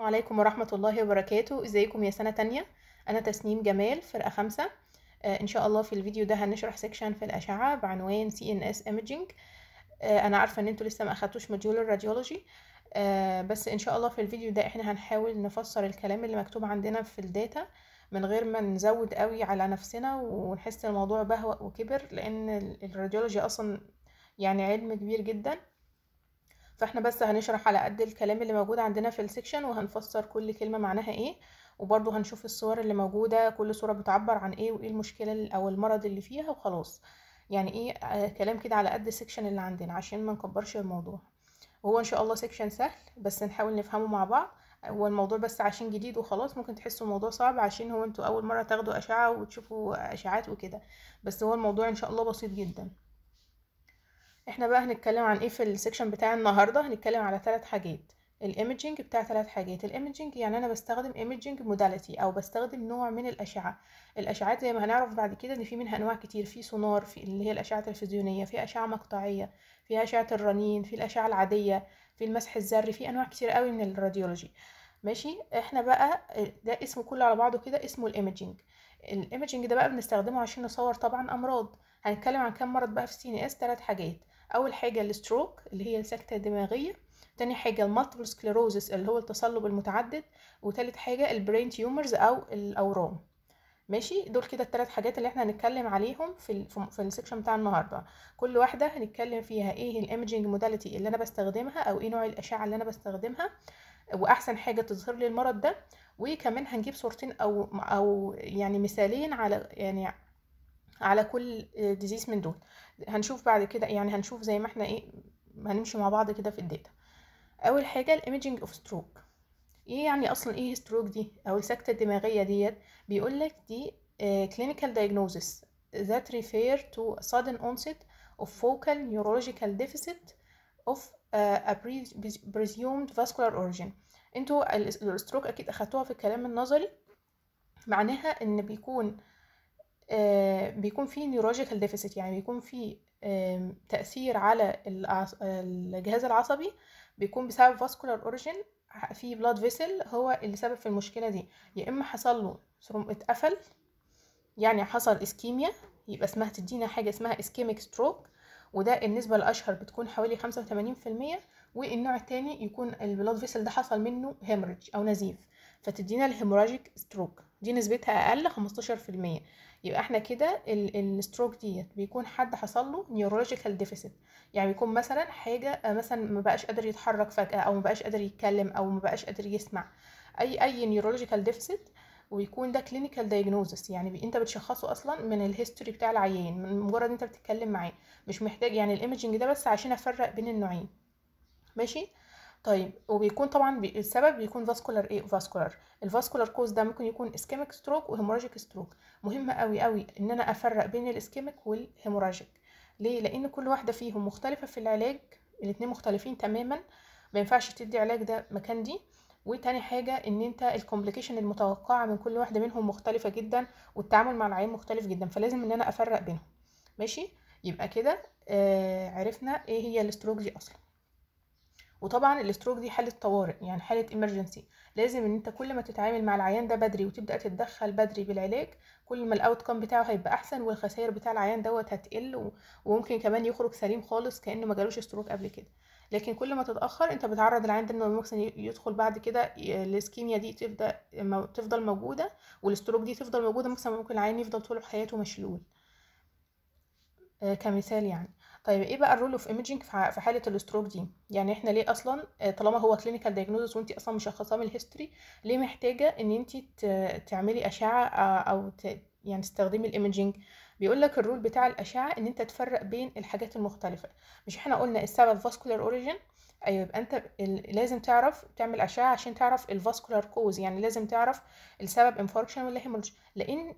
السلام عليكم ورحمة الله وبركاته. إزيكم يا سنة تانية؟ أنا تسنيم جمال فرقة خمسة. آه إن شاء الله في الفيديو ده هنشرح section في الأشعة بعنوان CNS Imaging. آه أنا عارفة إن أنتوا لسه ما أخدتوش module ال radiology آه بس إن شاء الله في الفيديو ده إحنا هنحاول نفسر الكلام اللي مكتوب عندنا في ال data من غير ما نزود قوي على نفسنا ونحس الموضوع يهوأ وكبر لأن ال radiology أصلا يعني علم كبير جدا. فاحنا بس هنشرح على قد الكلام اللي موجود عندنا في ال section وهنفسر كل كلمة معناها إيه وبرضه هنشوف الصور اللي موجودة كل صورة بتعبر عن إيه وايه المشكلة أو المرض اللي فيها وخلاص. يعني إيه آه كلام كده على قد ال section اللي عندنا عشان ما نكبرش الموضوع. وهو إن شاء الله section سهل بس نحاول نفهمه مع بعض. هو الموضوع بس عشان جديد وخلاص ممكن تحسوا الموضوع صعب عشان هو أنتوا أول مرة تاخدوا أشعة وتشوفوا أشعات وكده. بس هو الموضوع إن شاء الله بسيط جدا. إحنا بقى هنتكلم عن إيه في ال section بتاع النهارده؟ هنتكلم على ثلاث حاجات. ال imaging بتاع ثلاث حاجات. ال imaging يعني أنا بستخدم imaging modality أو بستخدم نوع من الأشعة. الأشعات زي ما هنعرف بعد كده إن في منها أنواع كتير. في سونار في اللي هي الأشعة التلفزيونية في أشعة مقطعية في أشعة الرنين في الأشعة العادية في المسح الذري في أنواع كتير قوي من ال radiology. ماشي؟ إحنا بقى ده اسمه كله على بعضه كده اسمه ال imaging ال imaging ده بقى بنستخدمه عشان نصور طبعا أمراض. هنتكلم عن كام مرض بقى في ال CNS؟ ثلاث حاجات. أول حاجة ال stroke اللي هي السكتة الدماغية تاني حاجة ال multiple sclerosis اللي هو التصلب المتعدد وتالت حاجة ال brain tumors أو الأورام. ماشي؟ دول كده الثلاث حاجات اللي إحنا هنتكلم عليهم في ال في ال section بتاع النهارده. كل واحدة هنتكلم فيها إيه ال imaging modality اللي أنا بستخدمها أو إيه نوع الأشعة اللي أنا بستخدمها. وأحسن حاجة تظهر لي المرض ده. وكمان هنجيب صورتين أو أو يعني مثالين على يعني على كل disease من دول. هنشوف بعد كده يعني هنشوف زي ما إحنا إيه هنمشي مع بعض كده في ال data. أول حاجة ال imaging of stroke. إيه يعني أصلا إيه stroke دي؟ أو السكتة الدماغية ديت بيقول لك دي uh, clinical diagnosis that refer to sudden onset of focal neurological deficit of uh, a presumed vascular origin. أنتوا ال stroke أكيد أخدتوها في الكلام النظري. معناها إن بيكون آه بيكون في neurological deficit يعني بيكون في آه تأثير على الجهاز العصبي بيكون بسبب vascular origin في blood vessel هو اللي سبب في المشكلة دي. يا إما حصل له اتقفل يعني حصل ischemia يبقى اسمها تدينا حاجة اسمها ischemic stroke وده النسبة الأشهر بتكون حوالي خمسة وتمانين في المية والنوع التاني يكون ال blood vessel ده حصل منه hemorrhage أو نزيف فتدينا ال hemorrhagic stroke دي نسبتها أقل خمستاشر في المية. يبقى إحنا كده ال stroke ديت بيكون حد حصل له neurological deficit يعني بيكون مثلا حاجة مثلا ما بقاش قادر يتحرك فجأة أو ما بقاش قادر يتكلم أو ما بقاش قادر يسمع. أي أي neurological deficit ويكون ده clinical diagnosis يعني أنت بتشخصه أصلا من ال history بتاع العيان من مجرد أنت بتتكلم معاه. مش محتاج يعني ال imaging ده بس عشان أفرق بين النوعين. ماشي؟ طيب وبيكون طبعا بي السبب بيكون vascular إيه؟ vascular ال vascular cause ده ممكن يكون ischemic stroke و hemorrhagic stroke مهم قوي قوي إن أنا أفرق بين ال ischemic وال hemorrhagic ليه؟ لأن كل واحدة فيهم مختلفة في العلاج الاتنين مختلفين تماما. ما ينفعش تدي علاج ده مكان دي. وتاني حاجة إن أنت ال complication المتوقعة من كل واحدة منهم مختلفة جدا والتعامل مع العيان مختلف جدا فلازم إن أنا أفرق بينهم. ماشي؟ يبقى كده آه عرفنا إيه هي ال stroke دي أصلا. وطبعا ال stroke دي حالة طوارئ يعني حالة emergency لازم إن أنت كل ما تتعامل مع العيان ده بدري وتبدأ تتدخل بدري بالعلاج كل ما ال outcome بتاعه هيبقى أحسن والخسائر بتاع العيان دوت هتقل وممكن كمان يخرج سليم خالص كأنه ما جالوش stroke قبل كده. لكن كل ما تتأخر أنت بتعرض العيان ده إنه ممكن يدخل بعد كده ال ischemia دي تبدا تفضل موجودة وال stroke دي تفضل موجودة ممكن العيان يفضل طول حياته مشلول. كمثال يعني. طيب إيه بقى ال role of imaging في حالة ال stroke دي؟ يعني إحنا ليه أصلا طالما هو clinical diagnosis وانت أصلا مشخصاه من ال history ليه محتاجة إن انت تعملي أشعة أو يعني تستخدمي ال imaging بيقول لك ال role بتاع الأشعة إن إنت تفرق بين الحاجات المختلفة. مش إحنا قلنا السبب vascular origin أيوه يبقى أنت لازم تعرف تعمل أشعة عشان تعرف ال vascular cause يعني لازم تعرف السبب infarction ولا hemorrhage لأن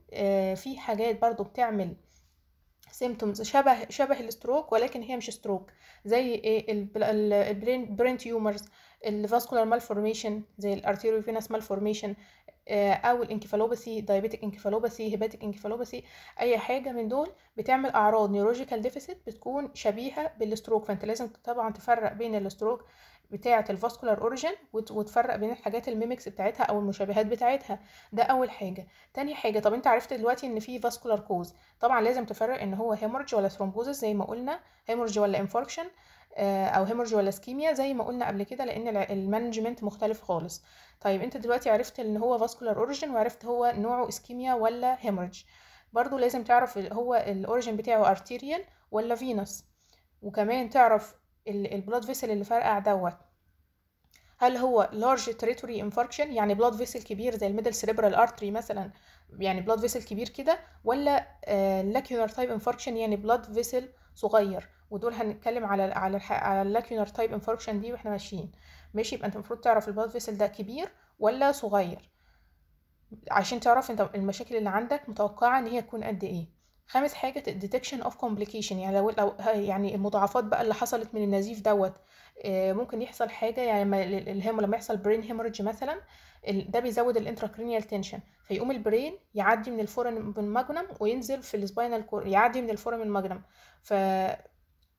في حاجات برضو بتعمل symptoms شبه شبه ال stroke ولكن هي مش stroke زي إيه؟ ال brain brain tumors ال vascular malformation زي ال arteriovenous malformation أو ال encephalopathy diabetic encephalopathy hepatic encephalopathy أي حاجة من دول بتعمل أعراض neurological deficit بتكون شبيهة بال stroke فأنت لازم طبعا تفرق بين ال stroke بتاعة ال vascular origin وتفرق بين الحاجات ال mimics بتاعتها أو المشابهات بتاعتها. ده أول حاجة. تاني حاجة طب أنت عرفت دلوقتي إن في vascular cause طبعا لازم تفرق إن هو hemorrhage ولا thrombosis زي ما قلنا hemorrhage ولا infarction أو hemorrhage ولا ischemia زي ما قلنا قبل كده لأن ال management مختلف خالص. طيب أنت دلوقتي عرفت إن هو vascular origin وعرفت هو نوعه ischemia ولا hemorrhage برضو لازم تعرف هو ال origin بتاعه arterial ولا venous وكمان تعرف ال blood vessel اللي فرقع دوت. هل هو large territory infarction يعني blood vessel كبير زي ال middle cerebral artery مثلا يعني blood vessel كبير كده ولا lacunar type infarction يعني blood vessel صغير؟ ودول هنتكلم على على على ال lacunar type infarction دي وإحنا ماشيين. ماشي يبقى انت المفروض تعرف ال blood vessel ده كبير ولا صغير. عشان تعرف انت المشاكل اللي عندك متوقعة ان هي تكون قد إيه. خامس حاجة detection of complication. يعني لو لو يعني المضاعفات بقى اللي حصلت من النزيف دوت ممكن يحصل حاجة يعني ال hem لما يحصل brain hemorrhage مثلا ده بيزود ال intracranial tension فيقوم ال brain يعدي من ال foramen magnum وينزل في ال spinal cord يعدي من ال foramen magnum ف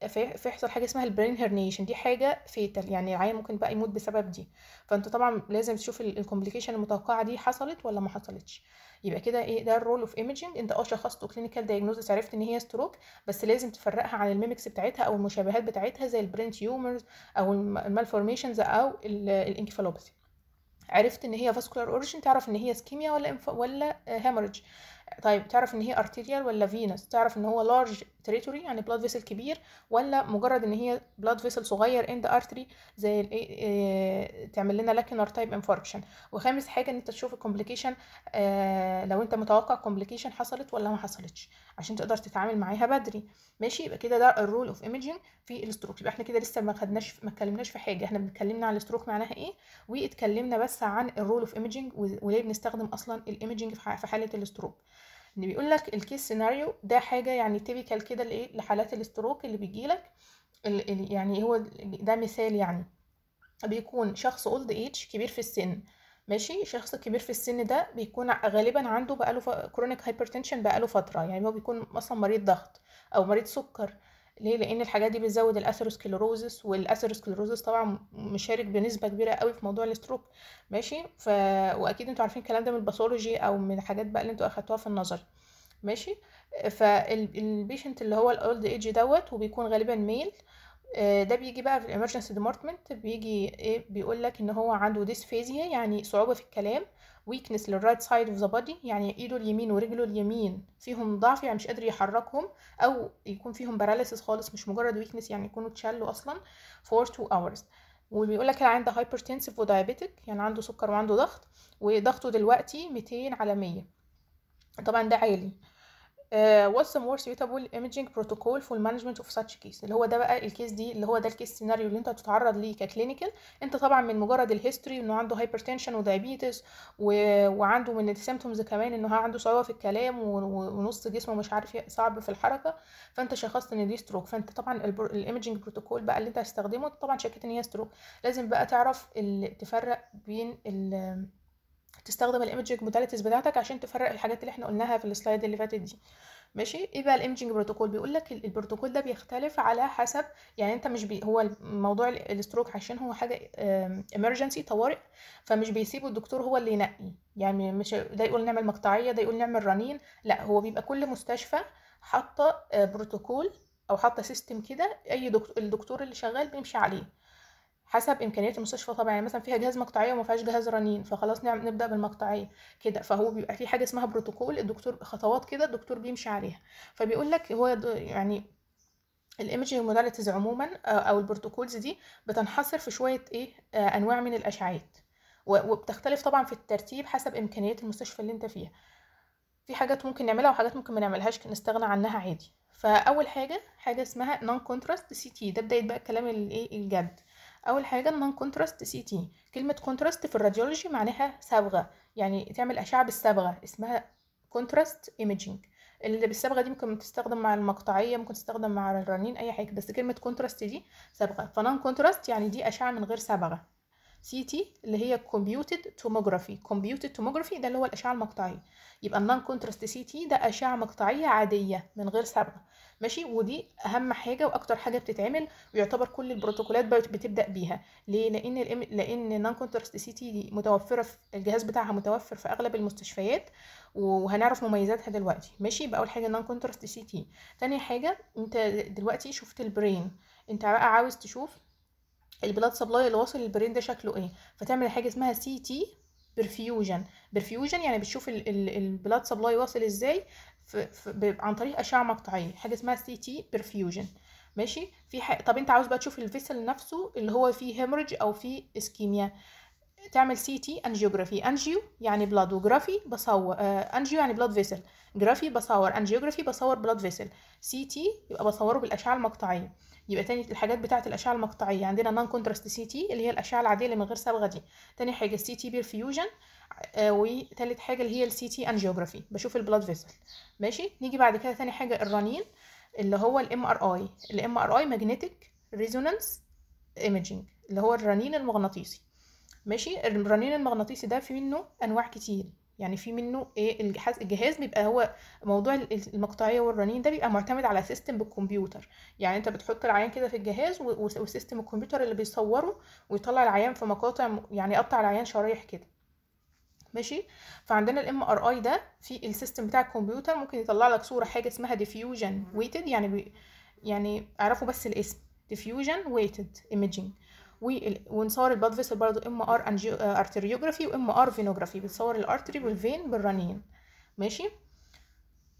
فيحصل حاجة اسمها ال brain herniation دي حاجة fatal يعني العيان ممكن بقى يموت بسبب دي. فأنت طبعا لازم تشوف ال complication المتوقعة دي حصلت ولا ما حصلتش. يبقى كده إيه ده ال role of imaging أنت آه شخصته clinical diagnosis عرفت إن هي stroke بس لازم تفرقها عن ال mimics بتاعتها أو المشابهات بتاعتها زي ال brain tumors أو ال malformations أو ال encephalopathy عرفت إن هي vascular origin تعرف إن هي ischemia ولا ولا hemorrhage طيب تعرف إن هي arterial ولا venous تعرف إن هو large territory يعني blood vessel كبير ولا مجرد إن هي blood vessel صغير end artery زي الايه تعمل لنا lacunar type infarction وخامس حاجة إن أنت تشوف ال complication آه لو أنت متوقع complication حصلت ولا ما حصلتش عشان تقدر تتعامل معاها بدري. ماشي؟ يبقى كده ده ال role of imaging في ال stroke يبقى إحنا كده لسه ما خدناش ما اتكلمناش في حاجة. إحنا بنتكلمنا عن ال stroke معناها إيه؟ واتكلمنا بس عن ال role of imaging وليه بنستخدم أصلا ال imaging في حالة ال stroke إن بيقول لك ال case scenario ده حاجة يعني typical كده لإيه؟ لحالات ال stroke اللي بيجي لك يعني هو ده مثال يعني. بيكون شخص old age كبير في السن ماشي؟ شخص كبير في السن ده بيكون غالبا عنده بقاله. chronic hypertension بقاله فترة. يعني هو بيكون أصلا مريض ضغط أو مريض سكر ليه؟ لأن الحاجات دي بتزود ال atherosclerosis وال atherosclerosis طبعا مشارك بنسبة كبيرة قوي في موضوع ال stroke ماشي؟ ف وأكيد أنتوا عارفين الكلام ده من ال pathology أو من الحاجات بقى اللي أنتوا أخدتوها في النظري ماشي؟ فال patient اللي هو ال old age دوت وبيكون غالبا male ده بيجي بقى في ال emergency department بيجي إيه؟ بيقول لك إن هو عنده dysphasia يعني صعوبة في الكلام. weakness لل right side of the body يعني إيده اليمين ورجله اليمين فيهم ضعف يعني مش قادر يحركهم أو يكون فيهم paralysis خالص مش مجرد weakness يعني يكونوا اتشلوا أصلا for 2 hours. وبيقول لك عنده hypertensive و diabetic يعني عنده سكر وعنده ضغط وضغطه دلوقتي 200 على 100 طبعا ده عالي. What's the more suitable imaging protocol for management of such case اللي هو ده بقى ال case دي اللي هو ده ال case scenario اللي انت هتتعرض ليه ك clinical انت طبعا من مجرد ال history إنه عنده hypertension و diabetes و... وعنده من ال symptoms كمان إنه عنده صعوبة في الكلام و... ونص جسمه مش عارف صعب في الحركة. فأنت شخصت إن دي stroke فأنت طبعا ال imaging protocol بقى اللي انت هتستخدمه طبعا شكيت إن هي stroke لازم بقى تعرف ال... تفرق بين ال... تستخدم ال imaging modalities بتاعتك عشان تفرق الحاجات اللي إحنا قلناها في ال slide اللي فاتت دي. ماشي؟ إيه بقى ال imaging protocol بيقول لك البروتوكول ده بيختلف على حسب يعني أنت مش بي هو موضوع ال stroke عشان هو حاجة emergency طوارئ فمش بيسيبوا الدكتور هو اللي ينقي. يعني مش ده يقول نعمل مقطعية ده يقول نعمل رنين لا هو بيبقى كل مستشفى حاطة بروتوكول أو حاطة system كده أي دكتور الدكتور اللي شغال بيمشي عليه. حسب إمكانيات المستشفى طبعا يعني مثلا فيها جهاز مقطعية وما فيهاش جهاز رنين فخلاص نعم نبدأ بالمقطعية كده. فهو بيبقى في حاجة اسمها بروتوكول الدكتور خطوات كده الدكتور بيمشي عليها. فبيقول لك هو يعني ال imaging modalities عموما أو ال protocols دي بتنحصر في شوية إيه أنواع من الأشعاعات. وبتختلف طبعا في الترتيب حسب إمكانيات المستشفى اللي أنت فيها. في حاجات ممكن نعملها وحاجات ممكن ما نعملهاش نستغنى عنها عادي. فأول حاجة حاجة اسمها non contrast CT ده بداية بقى الكلام الايه الجد. أول حاجة ال non contrast CT كلمة contrast في ال radiology معناها صبغة يعني تعمل أشعة بالصبغة اسمها contrast imaging اللي بالصبغة دي ممكن تستخدم مع المقطعية ممكن تستخدم مع الرنين أي حاجة بس كلمة contrast دي صبغة. ف non contrast يعني دي أشعة من غير صبغة. CT اللي هي computed tomography computed tomography ده اللي هو الأشعة المقطعية. يبقى ال non contrast CT ده أشعة مقطعية عادية من غير صبغه ماشي؟ ودي أهم حاجة وأكتر حاجة بتتعمل ويعتبر كل البروتوكولات بتبدأ بيها. ليه؟ لأن الام لأن non contrast CT دي متوفرة في الجهاز بتاعها متوفر في أغلب المستشفيات وهنعرف مميزاتها دلوقتي. ماشي؟ يبقى أول حاجة non contrast CT تاني حاجة أنت دلوقتي شفت ال brain أنت بقى عاوز تشوف ال blood supply اللي واصل لل brain ده شكله إيه؟ فتعمل حاجة اسمها CT perfusion perfusion يعني بتشوف ال blood supply واصل إزاي عن طريق أشعة مقطعية. حاجة اسمها CT perfusion ماشي؟ في حاجة. طب أنت عاوز بقى تشوف ال vessel نفسه اللي هو فيه hemorrhage أو فيه ischemia تعمل CT angiography angio يعني blood و graphy بصور آه angio يعني blood vessel graphy بصور. angiography بصور blood vessel CT يبقى بصوره بالأشعة المقطعية. يبقى تاني الحاجات بتاعة الأشعة المقطعية. عندنا non contrast CT اللي هي الأشعة العادية اللي من غير صبغه دي. تاني حاجة ال CT perfusion آه وتالت حاجة اللي هي ال CT angiography بشوف ال blood vessel ماشي؟ نيجي بعد كده تاني حاجة الرنين اللي هو ال MRI ال MRI magnetic resonance imaging اللي هو الرنين المغناطيسي. ماشي؟ الرنين المغناطيسي ده في منه أنواع كتير. يعني في منه إيه الجهاز الجهاز بيبقى هو موضوع المقطعية والرنين ده بيبقى معتمد على system بالكمبيوتر. يعني أنت بتحط العيان كده في الجهاز و system الكمبيوتر اللي بيصوره ويطلع العيان في مقاطع يعني يقطع العيان شرايح كده. ماشي؟ فعندنا ال MRI ده في ال system بتاع الكمبيوتر ممكن يطلع لك صورة حاجة اسمها diffusion weighted يعني بي يعني اعرفوا بس الاسم. diffusion weighted imaging ونصور ال blood vessel برضه MR arteriography و MR venography بتصور ال artery وال vein بالرنين. ماشي؟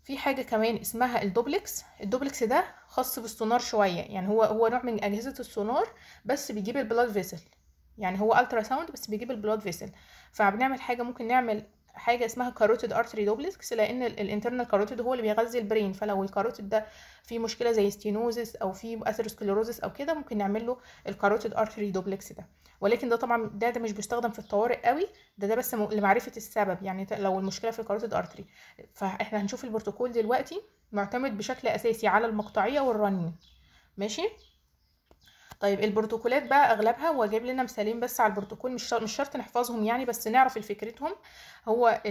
في حاجة كمان اسمها ال duplex ال duplex ده خاص بالسونار شوية. يعني هو هو نوع من أجهزة السونار بس بيجيب ال blood vessel يعني هو ultrasound بس بيجيب ال blood vessel فبنعمل حاجة ممكن نعمل حاجة اسمها carotid artery duplex لأن ال internal carotid هو اللي بيغذي ال brain فلو ال carotid ده فيه مشكلة زي stenosis أو فيه atherosclerosis أو كده ممكن نعمل له ال carotid artery duplex ده. ولكن ده طبعا ده ده مش بيستخدم في الطوارئ قوي ده ده بس لمعرفة السبب. يعني لو المشكلة في ال carotid artery فاحنا هنشوف البروتوكول دلوقتي معتمد بشكل أساسي على المقطعية والرنين ماشي؟ طيب البروتوكولات بقى أغلبها هو جايب لنا مثالين بس على البروتوكول مش مش شرط نحفظهم يعني بس نعرف فكرتهم هو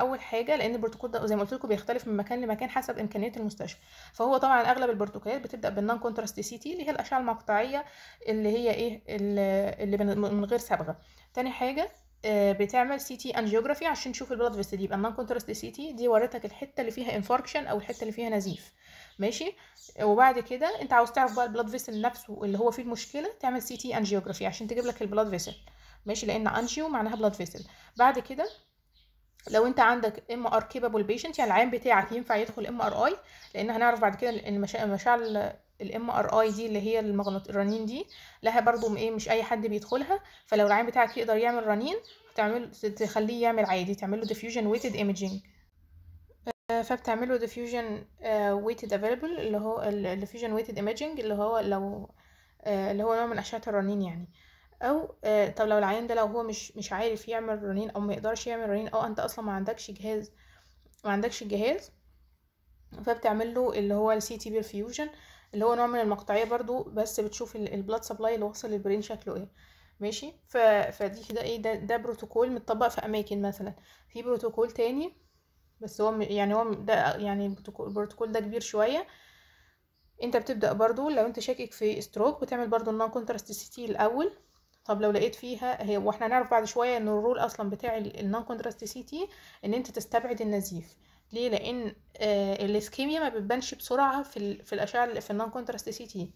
أول حاجة لأن البروتوكول ده زي ما قلت لكم بيختلف من مكان لمكان حسب امكانيه المستشفى. فهو طبعا أغلب البروتوكولات بتبدأ بال non contrast CT اللي هي الأشعة المقطعية اللي هي إيه اللي من غير صبغه تاني حاجة بتعمل CT angiography عشان تشوف ال blood vessel يبقى ال non contrast CT دي وريتك الحتة اللي فيها infarction أو الحتة اللي فيها نزيف. ماشي؟ وبعد كده انت عاوز تعرف بقى ال blood vessel نفسه اللي هو فيه المشكلة تعمل CT angiography عشان تجيب لك ال blood vessel. ماشي؟ لأن angio معناها blood vessel بعد كده لو انت عندك MR capable patient يعني العيان بتاعك ينفع يدخل MRI لأن هنعرف بعد كده إن مشاعر ال MRI دي اللي هي المغناط الرنين دي لها برضو إيه مش أي حد بيدخلها. فلو العيان بتاعك يقدر يعمل رنين تعمل تخليه يعمل عادي تعمل له diffusion weighted imaging فبتعمل له diffusion weighted available اللي هو ال diffusion weighted imaging اللي هو لو اللي هو نوع من أشعة الرنين يعني. أو طب لو العيان ده لو هو مش مش عارف يعمل رنين أو ما يقدرش يعمل رنين أو أنت أصلا ما عندكش جهاز ما عندكش الجهاز فبتعمل له اللي هو ال CT perfusion اللي هو نوع من المقطعية برضو بس بتشوف ال blood supply اللي وصل لل brain شكله إيه. ماشي؟ ف... فدي كده إيه ده, ده بروتوكول متطبق في أماكن مثلا. في بروتوكول تاني بس هو يعني هو ده يعني البروتوكول ده كبير شوية. انت بتبدأ برضو لو انت شاكك في stroke بتعمل برضو ال non contrast CT الأول. طب لو لقيت فيها هي وإحنا هنعرف بعد شوية إن ال role أصلا بتاع ال non contrast CT إن انت تستبعد النزيف. ليه؟ لأن آه ال ischemia ما بتبانش بسرعة في ال في الأشعة في ال non contrast CT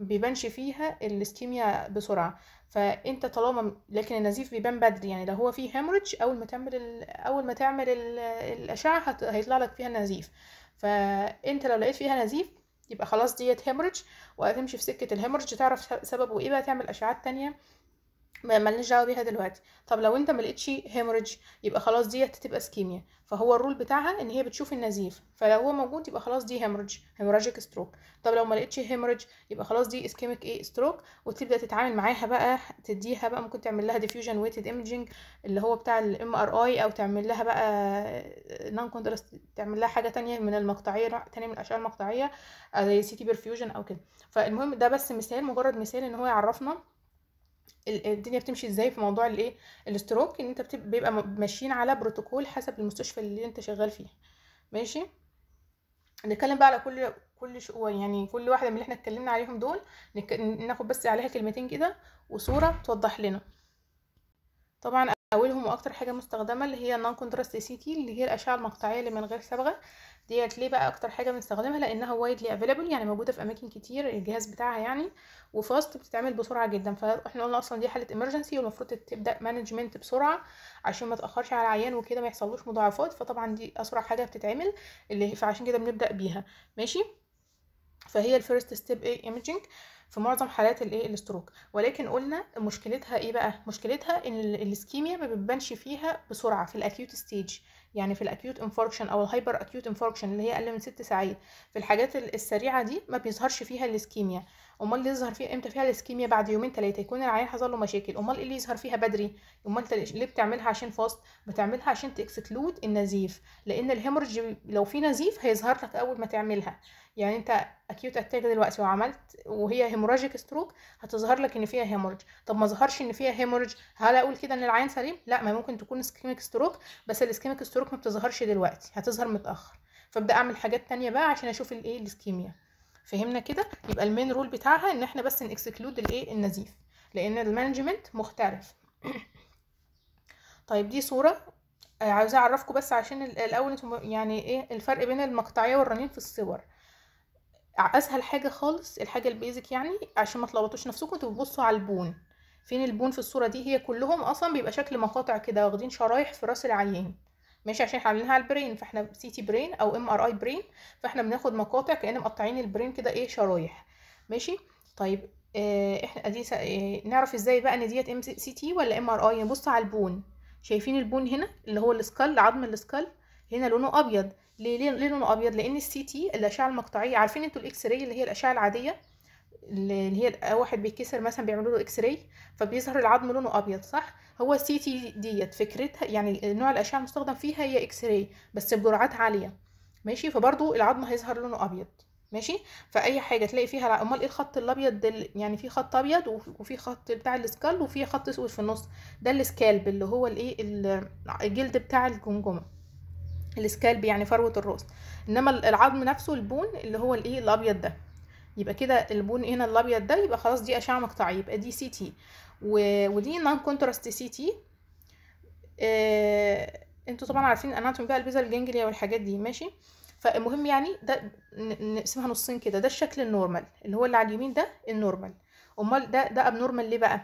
بيبانش فيها ال ischemia بسرعة. فأنت طالما لكن النزيف بيبان بدري يعني لو هو فيه hemorrhage أول ما تعمل أول ما تعمل الأشعة هيطلع لك فيها نزيف فأنت لو لقيت فيها نزيف يبقى خلاص ديت hemorrhage وهتمشي في سكة ال hemorrhage تعرف سببه إيه بقى تعمل أشعات تانية مالناش دعوة بيها دلوقتي. طب لو انت ملقتش hemorrhage يبقى خلاص ديت تبقى ischemia فهو ال role بتاعها ان هي بتشوف النزيف. فلو هو موجود يبقى خلاص دي hemorrhage hemorrhagic stroke طب لو ما hemorrhage يبقى خلاص دي ischemic إيه stroke وتبدأ تتعامل معاها بقى تديها بقى ممكن تعمل لها diffusion weighted imaging اللي هو بتاع ال MRI أو تعمل لها بقى non contrast تعمل لها حاجة تانية من المقطعية تانية من الأشعة المقطعية زي CT perfusion أو كده. فالمهم ده بس مثال مجرد مثال إن هو يعرفنا الدنيا بتمشي إزاي في موضوع الايه ال stroke ان انت بيبقى ماشيين على بروتوكول حسب المستشفى اللي انت شغال فيها ماشي؟ نتكلم بقى على كل كل يعني كل واحدة من اللي إحنا اتكلمنا عليهم دول ناخد بس عليها كلمتين كده وصورة توضح لنا. طبعا أولهم وأكتر حاجة مستخدمة اللي هي ال non contrast CT اللي هي الأشعة المقطعية اللي من غير صبغة. ديت ليه بقى أكتر حاجة بنستخدمها؟ لأنها widely available يعني موجودة في أماكن كتير الجهاز بتاعها يعني و fast بتتعمل بسرعة جدا. فإحنا قلنا أصلا دي حالة emergency والمفروض تبدأ management بسرعة عشان ما تأخرش على العيان وكده ما يحصلوش مضاعفات. فطبعا دي أسرع حاجة بتتعمل اللي فعشان كده بنبدأ بيها. ماشي؟ فهي ال first step إيه؟ imaging في معظم حالات الايه ال stroke ولكن قلنا مشكلتها إيه بقى؟ مشكلتها إن ال ischemia ما بتبانش فيها بسرعة في ال acute stage يعني في ال acute infarction أو ال hyperacute infarction اللي هي أقل من ست ساعات. في الحاجات السريعة دي ما بيظهرش فيها ال ischemia أمال اللي يظهر فيها؟ إمتى فيها ال ischemia بعد يومين ثلاثة يكون العيان حصل له مشاكل. أمال إيه اللي يظهر فيها بدري؟ أمال ليه بتعملها عشان fast بتعملها عشان ت exclude النزيف. لأن ال hemorrhage لو في نزيف هيظهر لك أول ما تعملها. يعني انت acute attack دلوقتي وعملت وهي hemorrhagic stroke هتظهر لك إن فيها hemorrhage طب ما ظهرش إن فيها hemorrhage هل أقول كده إن العيان سليم؟ لا ما ممكن تكون ischemic stroke بس ال ischemic stroke ما بتظهرش دلوقتي هتظهر متأخر. فأبدأ أعمل حاجات تانية بقى عشان أشوف الايه ال ischemia فهمنا كده؟ يبقى ال main role بتاعها إن إحنا بس ن exclude الايه النزيف. لأن ال management مختلف. طيب دي صورة. عاوزة أعرفكم بس عشان الأول يعني إيه الفرق بين المقطعية والرنين في الصور. أسهل حاجة خالص الحاجة ال basic يعني عشان ما تلخبطوش نفسكم تبصوا على ال bone. فين ال bone في الصورة دي؟ هي كلهم أصلا بيبقى شكل مقاطع كده واخدين شرايح في رأس العيان. ماشي عشان إحنا عاملينها على ال brain فاحنا CT brain أو MRI brain فاحنا بناخد مقاطع كأن مقطعين ال brain كده إيه شرايح. ماشي؟ طيب آه إحنا ادي آه نعرف إزاي بقى إن ديت ام CT ولا MRI نبص على ال bone. شايفين ال bone هنا اللي هو ال skull عظم ال skull هنا لونه أبيض. ليه؟ ليه, لونه أبيض؟ لأن ال CT الأشعة المقطعية عارفين أنتوا ال X-ray اللي هي الأشعة العادية؟ اللي هي واحد بيتكسر مثلا بيعملوا له X-ray فبيظهر العظم لونه أبيض صح؟ هو ال CT ديت فكرتها يعني نوع الأشعة المستخدم فيها هي X-ray بس بجرعات عالية ماشي؟ فبرضو العظم هيظهر لونه أبيض ماشي؟ فأي حاجة تلاقي فيها أمال إيه الخط الأبيض ده يعني في خط أبيض وفي خط بتاع ال skull وفي خط أسود في النص ده ال scalp اللي هو الإيه؟ الجلد بتاع الجمجمة. ال scalp يعني فروة الراس إنما العظم نفسه ال bone اللي هو الإيه؟ الأبيض ده. يبقى كده ال bone هنا الأبيض ده يبقى خلاص دي أشعة مقطعيه يبقى دي CT. ودي non contrast CT آه... أنتوا طبعا عارفين anatomy بقى ال basal ganglia والحاجات دي. ماشي؟ فالمهم يعني ده نقسمها نصين كده. ده الشكل ال normal. اللي هو اللي على اليمين ده ال normal. أمال ده ده abnormal ليه بقى؟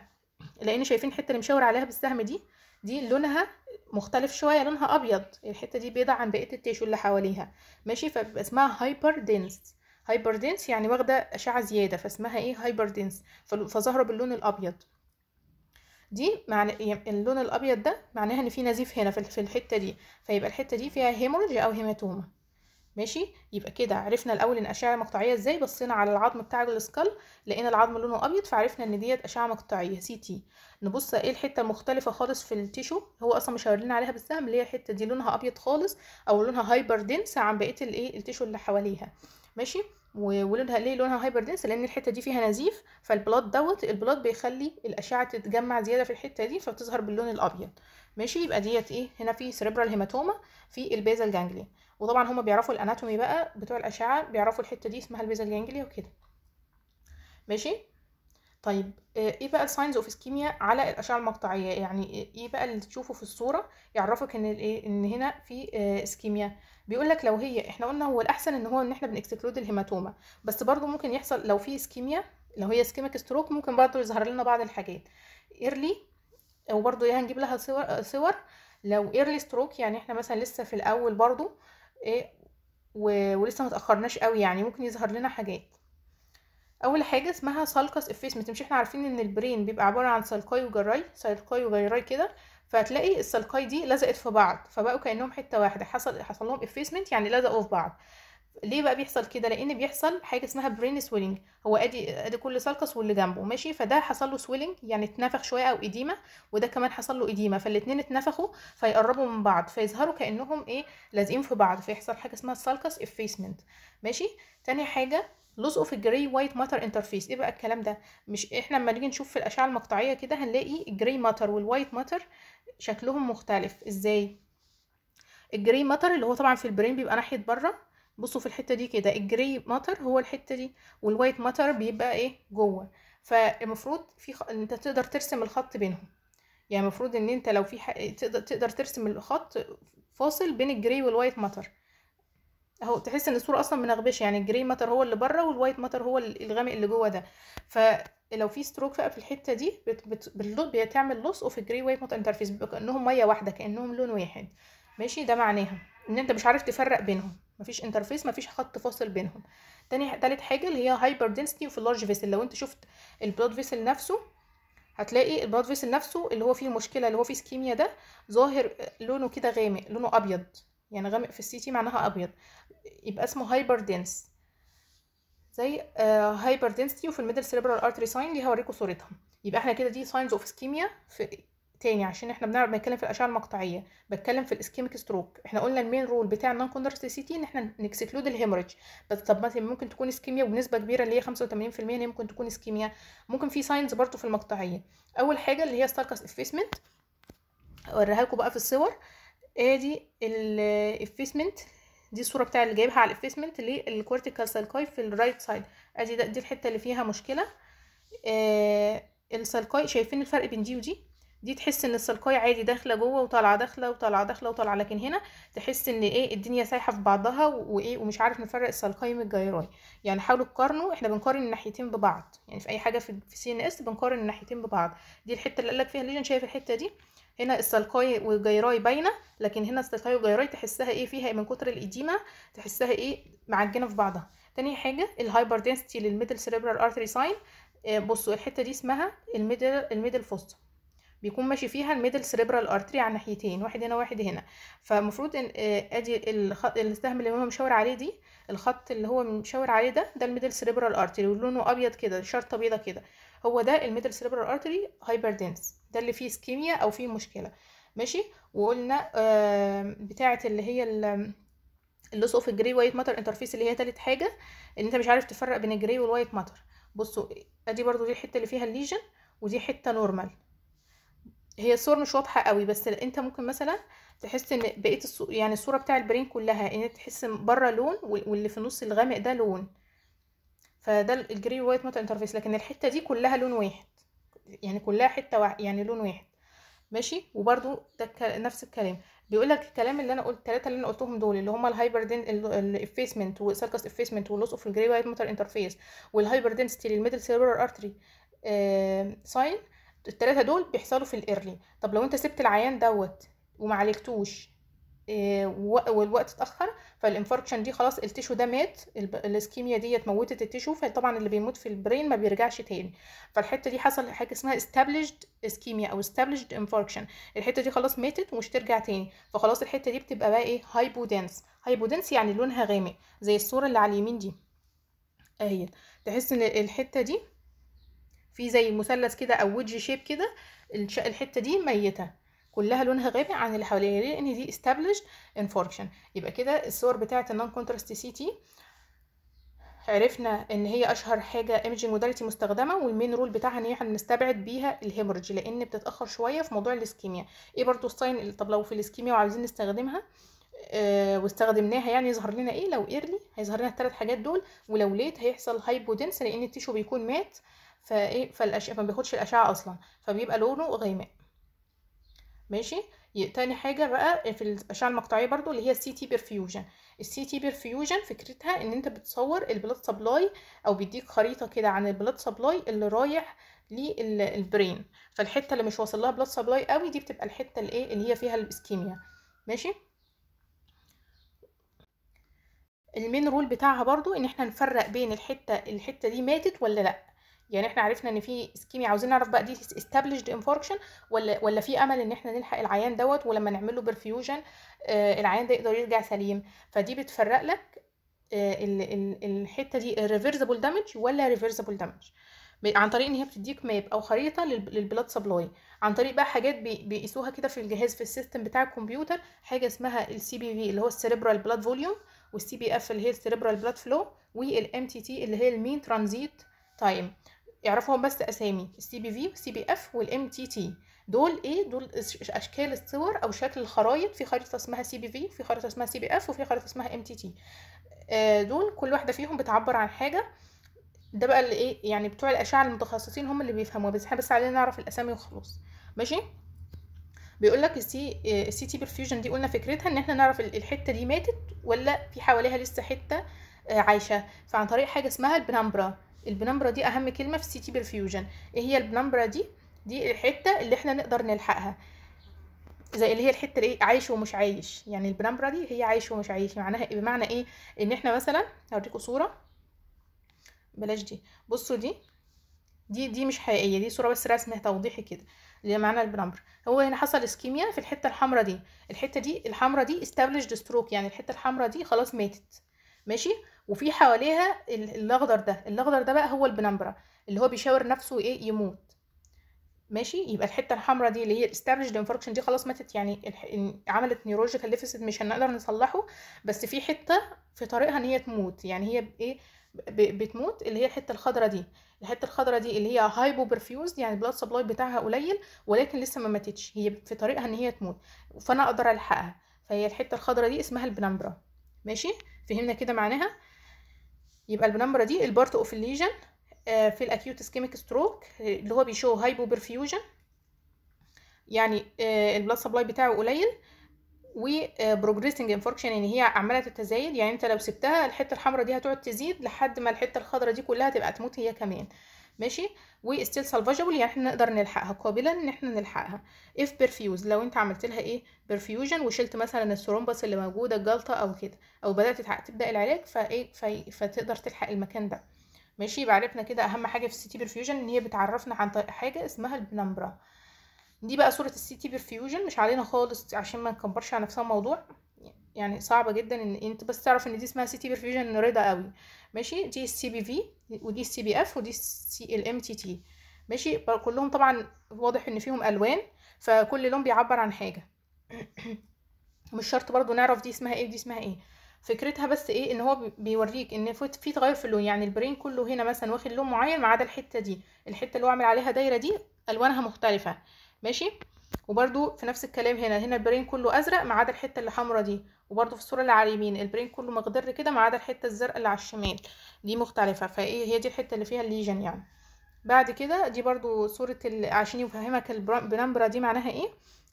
لأن شايفين الحته اللي مشاور عليها بالسهم دي دي لونها مختلف شوية لونها أبيض. الحتة دي بيضة عن بقية ال tissue اللي حواليها. ماشي؟ فبيبقى اسمها hyperdense hyperdense يعني واخدة أشعة زيادة فاسمها إيه؟ hyperdense فظاهرة باللون الأبيض. دي معنى اللون الأبيض ده معناها إن في نزيف هنا في الحتة دي. فيبقى الحتة دي فيها hemorrhage أو hematoma ماشي؟ يبقى كده عرفنا الأول إن أشعة مقطعية إزاي. بصينا على العظم بتاع ال skull لقينا العظم لونه أبيض فعرفنا إن ديت أشعة مقطعية CT نبص إيه الحتة المختلفه خالص في ال tissue هو أصلا مشاور لنا عليها بالسهم اللي هي الحتة دي لونها أبيض خالص أو لونها hyperdense عن بقية الايه ال tissue اللي حواليها. ماشي؟ ولونها ليه لونها hyperdense لأن الحتة دي فيها نزيف فال blood دوت ال blood بيخلي الأشعة تتجمع زيادة في الحتة دي فبتظهر باللون الأبيض. ماشي؟ يبقى ديت إيه؟ هنا في cerebral hematoma في ال basal ganglia وطبعا هما بيعرفوا ال anatomy بقى بتوع الأشعة بيعرفوا الحتة دي اسمها ال basal ganglia وكده. ماشي؟ طيب إيه بقى ال signs of ischemia على الأشعة المقطعية؟ يعني إيه بقى اللي تشوفه في الصورة يعرفك إن إيه إن هنا في ischemia بيقول لك لو هي إحنا قلنا هو الأحسن إن هو إن إحنا بن exclude ال hematoma بس برضو ممكن يحصل لو في ischemia لو هي ischemic stroke ممكن برضو يظهر لنا بعض الحاجات. early وبرضو هنجيب لها صور صور. لو early stroke يعني إحنا مثلا لسه في الأول برضو إيه ولسه متاخرناش قوي يعني ممكن يظهر لنا حاجات. أول حاجة اسمها sulcus effacement مش إحنا عارفين إن ال brain بيبقى عبارة عن sulci و gyri sulci و gyri كده. فهتلاقي ال sulci دي لزقت في بعض فبقوا كأنهم حتة واحدة. حصل حصل لهم effacement يعني لزقوا في بعض. ليه بقى بيحصل كده؟ لأن بيحصل حاجة اسمها brain swelling هو أدي أدي كل sulcus واللي جنبه ماشي؟ فده حصل له swelling يعني اتنفخ شوية أو edema وده كمان حصل له edema. فالاثنين اتنفخوا فيقربوا من بعض فيظهروا كأنهم إيه؟ لازقين في بعض. فيحصل حاجة اسمها ال sulcus effacement ماشي؟ تاني حاجة loss of ال gray white matter interface إيه بقى الكلام ده؟ مش إحنا لما نيجي نشوف في الأشعة المقطعية كده هنلاقي ال gray matter وال white matter شكلهم مختلف. إزاي؟ ال gray matter اللي هو طبعا في ال brain بيبقى ناحية بره. بصوا في الحتة دي كده. ال gray matter هو الحتة دي وال white matter بيبقى إيه؟ جوه. فالمفروض في خ... أنت تقدر ترسم الخط بينهم. يعني المفروض إن أنت لو في ح... تقدر تقدر ترسم الخط فاصل بين ال gray وال white matter أهو تحس إن الصورة أصلا منغبشة يعني ال gray matter هو اللي بره وال white matter هو الغامق اللي جوه ده. فلو في stroke بقى في الحتة دي بت... بت... بتعمل loss of ال gray white matter interface بيبقى كأنهم مية واحدة كأنهم لون واحد. ماشي؟ ده معناها إن أنت مش عارف تفرق بينهم. مفيش interface مفيش خط فاصل بينهم. تاني تالت حاجة اللي هي hyperdensity of ال large vessel لو أنت شفت ال blood vessel نفسه هتلاقي ال blood vessel نفسه اللي هو فيه مشكلة اللي هو فيه ischemia ده ظاهر لونه كده غامق لونه أبيض. يعني غامق في ال CT معناها أبيض. يبقى اسمه hyperdense زي hyperdensity of ال middle cerebral artery sign دي هوريكم صورتها يبقى إحنا كده دي signs of ischemia في تاني عشان إحنا بنعرف بنتكلم في الأشعة المقطعية بتكلم في ال ischemic stroke إحنا قلنا ال main role بتاع ال non contrast CT إن إحنا ن exclude ال hemorrhage. بس طب مثلا ممكن تكون ischemia وبنسبه كبيرة اللي هي 85% إن هي ممكن تكون ischemia ممكن في signs برضو في المقطعية. أول حاجة اللي هي sulcus effacement أوريها لكم بقى في الصور. ادي ال effacement دي الصورة بتاع اللي جايبها على ال effacement لل cortical sulci في ال right side أدي دي الحتة اللي فيها مشكلة. آه ال sulci شايفين الفرق بين دي ودي؟ دي تحس إن ال sulci عادي داخلة جوه وطالعة داخلة وطالعة داخلة وطالعة لكن هنا تحس إن إيه الدنيا سايحة في بعضها وإيه ومش عارف نفرق ال sulci من ال gyri يعني حاولوا تقارنوا إحنا بنقارن الناحيتين ببعض. يعني في أي حاجة في CNS بنقارن الناحيتين ببعض. دي الحتة اللي قالك فيها lesion شايف الحتة دي؟ هنا ال sulci وال gyri باينة لكن هنا ال sulci وال gyri تحسها إيه؟ فيها من كتر ال edema تحسها إيه؟ معجنة في بعضها. تاني حاجة ال hyperdensity لل middle cerebral artery sign بصوا الحتة دي اسمها ال middle ال middle fossa بيكون ماشي فيها ال middle cerebral artery على ناحيتين واحد هنا واحد هنا. فالمفروض إن أدي الخط السهم اللي هو مشاور عليه دي الخط اللي هو مشاور عليه ده ده ال middle cerebral artery ولونه أبيض كده شرطة بيضة كده. هو ده ال middle cerebral artery hyperdense ده اللي فيه ischemia أو فيه مشكلة. ماشي؟ وقلنا آه بتاعة اللي هي ال loss of ال gray white matter interface اللي هي تالت حاجة إن أنت مش عارف تفرق بين ال gray وال white matter بصوا أدي برضو دي الحتة اللي فيها ال lesion ودي حتة normal هي الصور مش واضحة قوي بس أنت ممكن مثلا تحس إن بقية الصو... يعني الصورة بتاع ال brain كلها إن تحس بره لون واللي في النص الغامق ده لون. فده ال gray white matter interface لكن الحتة دي كلها لون واحد. يعني كلها حتة واحد يعني لون واحد. ماشي؟ وبرده ده نفس الكلام. بيقول لك الكلام اللي أنا قلت الثلاثه اللي أنا قلتهم دول اللي هم ال hyperdense ال effacement وال sulcus effacement وال loss of ال gray white matter interface وال hyperdensity لل middle cerebral artery sign التلاتة دول بيحصلوا في ال early طب لو أنت سبت العيان دوت ومعالجتوش إيه والوقت اتأخر فال infarction دي خلاص ال tissue ده مات ال ischemia ديت موتت ال tissue فطبعا اللي بيموت في ال brain ما بيرجعش تاني. فالحتة دي حصل حاجة اسمها established ischemia أو established infarction. الحتة دي خلاص ماتت ومش ترجع تاني. فخلاص الحتة دي بتبقى بقى إيه؟ hypodense hypodense يعني لونها غامق زي الصورة اللي على اليمين دي. أهي. تحس إن الحتة دي في زي مثلث كده أو wedge shape كده الحتة دي ميتة. كلها لونها غامق عن اللي حواليها ليه؟ لأن دي established infarction يبقى كده الصور بتاعة ال non contrast CT عرفنا إن هي أشهر حاجة imaging modality مستخدمة وال main role بتاعها إن إحنا نستبعد بيها ال hemorrhage لأن بتتأخر شوية في موضوع ال ischemia. إيه برضو ال sign طب لو في ال ischemia وعايزين نستخدمها؟ آه واستخدمناها يعني يظهر لنا إيه؟ لو early هيظهر لنا الثلاث حاجات دول ولو late هيحصل hypodense لأن ال tissue بيكون مات. فإيه؟ فالاشعه ما بياخدش الأشعة أصلا. فبيبقى لونه غامق. ماشي؟ تاني حاجة بقى في الأشعة المقطعية برضو اللي هي ال CT perfusion ال CT perfusion فكرتها إن أنت بتصور ال blood supply أو بيديك خريطة كده عن ال blood supply اللي رايح لل brain فالحتة اللي مش واصل لها blood supply قوي دي بتبقى الحتة اللي إيه اللي هي فيها ال ischemia ماشي؟ ال main role بتاعها برضو إن إحنا نفرق بين الحتة الحتة دي ماتت ولا لأ. يعني إحنا عرفنا إن في ischemia عاوزين نعرف بقى دي established infarction ولا ولا في أمل إن إحنا نلحق العيان دوت ولما نعمل له perfusion آه العيان ده يقدر يرجع سليم. فدي بتفرق لك آه ال ال الحتة دي reversible damage ولا irreversible damage عن طريق إن هي بتديك map أو خريطة لل blood supply عن طريق بقى حاجات بيقيسوها كده في الجهاز في ال system بتاع الكمبيوتر. حاجة اسمها ال CBV اللي هو ال cerebral blood volume وال CBF اللي هي ال cerebral blood flow وال MTT اللي هي ال mean transit time اعرفهم بس أسامي ال CBV وال CBF وال MTT دول إيه؟ دول أشكال الصور أو شكل الخرايط. في خريطة اسمها CBV في خريطة اسمها CBF وفي خريطة اسمها MTT دول كل واحدة فيهم بتعبر عن حاجة. ده بقى اللي إيه؟ يعني بتوع الأشعة المتخصصين هم اللي بيفهموها. بس إحنا بس علينا نعرف الأسامي وخلاص. ماشي؟ بيقول لك ال C ال CT perfusion دي قلنا فكرتها إن إحنا نعرف الحتة دي ماتت ولا في حواليها لسه حتة عايشة. فعن طريق حاجة اسمها ال penumbra. ال penumbra دي أهم كلمة في ال CT إيه هي ال penumbra دي؟ دي الحتة اللي إحنا نقدر نلحقها. زي اللي هي الحتة اللي عايش ومش عايش. يعني ال penumbra دي هي عايش ومش عايش. معناها بمعنى إيه؟ إن إحنا مثلا هوريكم صورة. بلاش دي. بصوا دي. دي دي مش حقيقية. دي صورة بس رسمه توضيحي كده. اللي معنى ال penumbra. هو هنا حصل ischemia في الحتة الحمراء دي. الحتة دي الحمراء دي established stroke يعني الحتة الحمراء دي خلاص ماتت. ماشي؟ وفي حواليها الأخضر ده الأخضر ده بقى هو ال penumbra اللي هو بيشاور نفسه إيه؟ يموت. ماشي؟ يبقى الحتة الحمراء دي اللي هي established infarction دي خلاص ماتت يعني عملت neurological deficit مش هنقدر نصلحه بس في حتة في طريقها إن هي تموت يعني هي إيه؟ بتموت اللي هي الحتة الخضراء دي. الحتة الخضراء دي اللي هي hypoperfused يعني ال blood supply بتاعها قليل ولكن لسه ما ماتتش. هي في طريقها إن هي تموت. فأنا أقدر ألحقها. فهي الحتة الخضراء دي اسمها ال penumbra ماشي؟ فهمنا كده معناها؟ يبقى ال penumbra دي ال part of ال lesion في ال acute ischemic stroke اللي هو بي show hypoperfusion يعني ال blood supply بتاعه قليل و progressing infarction يعني هي عمالة تتزايد يعني انت لو سبتها الحتة الحمراء دي هتقعد تزيد لحد ما الحتة الخضراء دي كلها تبقى تموت هي كمان. ماشي؟ و still salvageable يعني إحنا نقدر نلحقها. قابلة إن إحنا نلحقها. if perfused لو انت عملت لها إيه؟ perfusion وشلت مثلا ال thrombus اللي موجودة الجلطه أو كده أو بدأت تبدأ العلاج فايه في فتقدر تلحق المكان ده. ماشي؟ يبقى عرفنا كده أهم حاجة في ال CT perfusion إن هي بتعرفنا عن حاجة اسمها ال penumbra دي بقى صورة ال CT perfusion مش علينا خالص عشان ما نكبرش على نفسها الموضوع. يعني صعبة جدا إن أنت بس تعرف إن دي اسمها CT perfusion رضا قوي. ماشي؟ دي ال CBV ودي ال CBF ودي ال C ال MTT ماشي؟ كلهم طبعا واضح إن فيهم ألوان فكل لون بيعبر عن حاجة. مش شرط برضو نعرف دي اسمها إيه ودي اسمها إيه. فكرتها بس إيه؟ إن هو بيوريك إن في تغير في اللون. يعني ال brain كله هنا مثلا واخد لون معين ما عدا الحتة دي. الحتة اللي هو عامل عليها دايرة دي ألوانها مختلفة. ماشي؟ وبرده في نفس الكلام هنا هنا ال brain كله أزرق ما عدا الحتة اللي حمرا دي وبرده في الصورة اللي على اليمين ال brain كله مخضر كده ما عدا الحتة الزرقاء اللي على الشمال دي مختلفة فإيه هي دي الحتة اللي فيها ال lesion يعني بعد كده دي برضو صورة ال... عشان يفهمك ال penumbra دي معناها إيه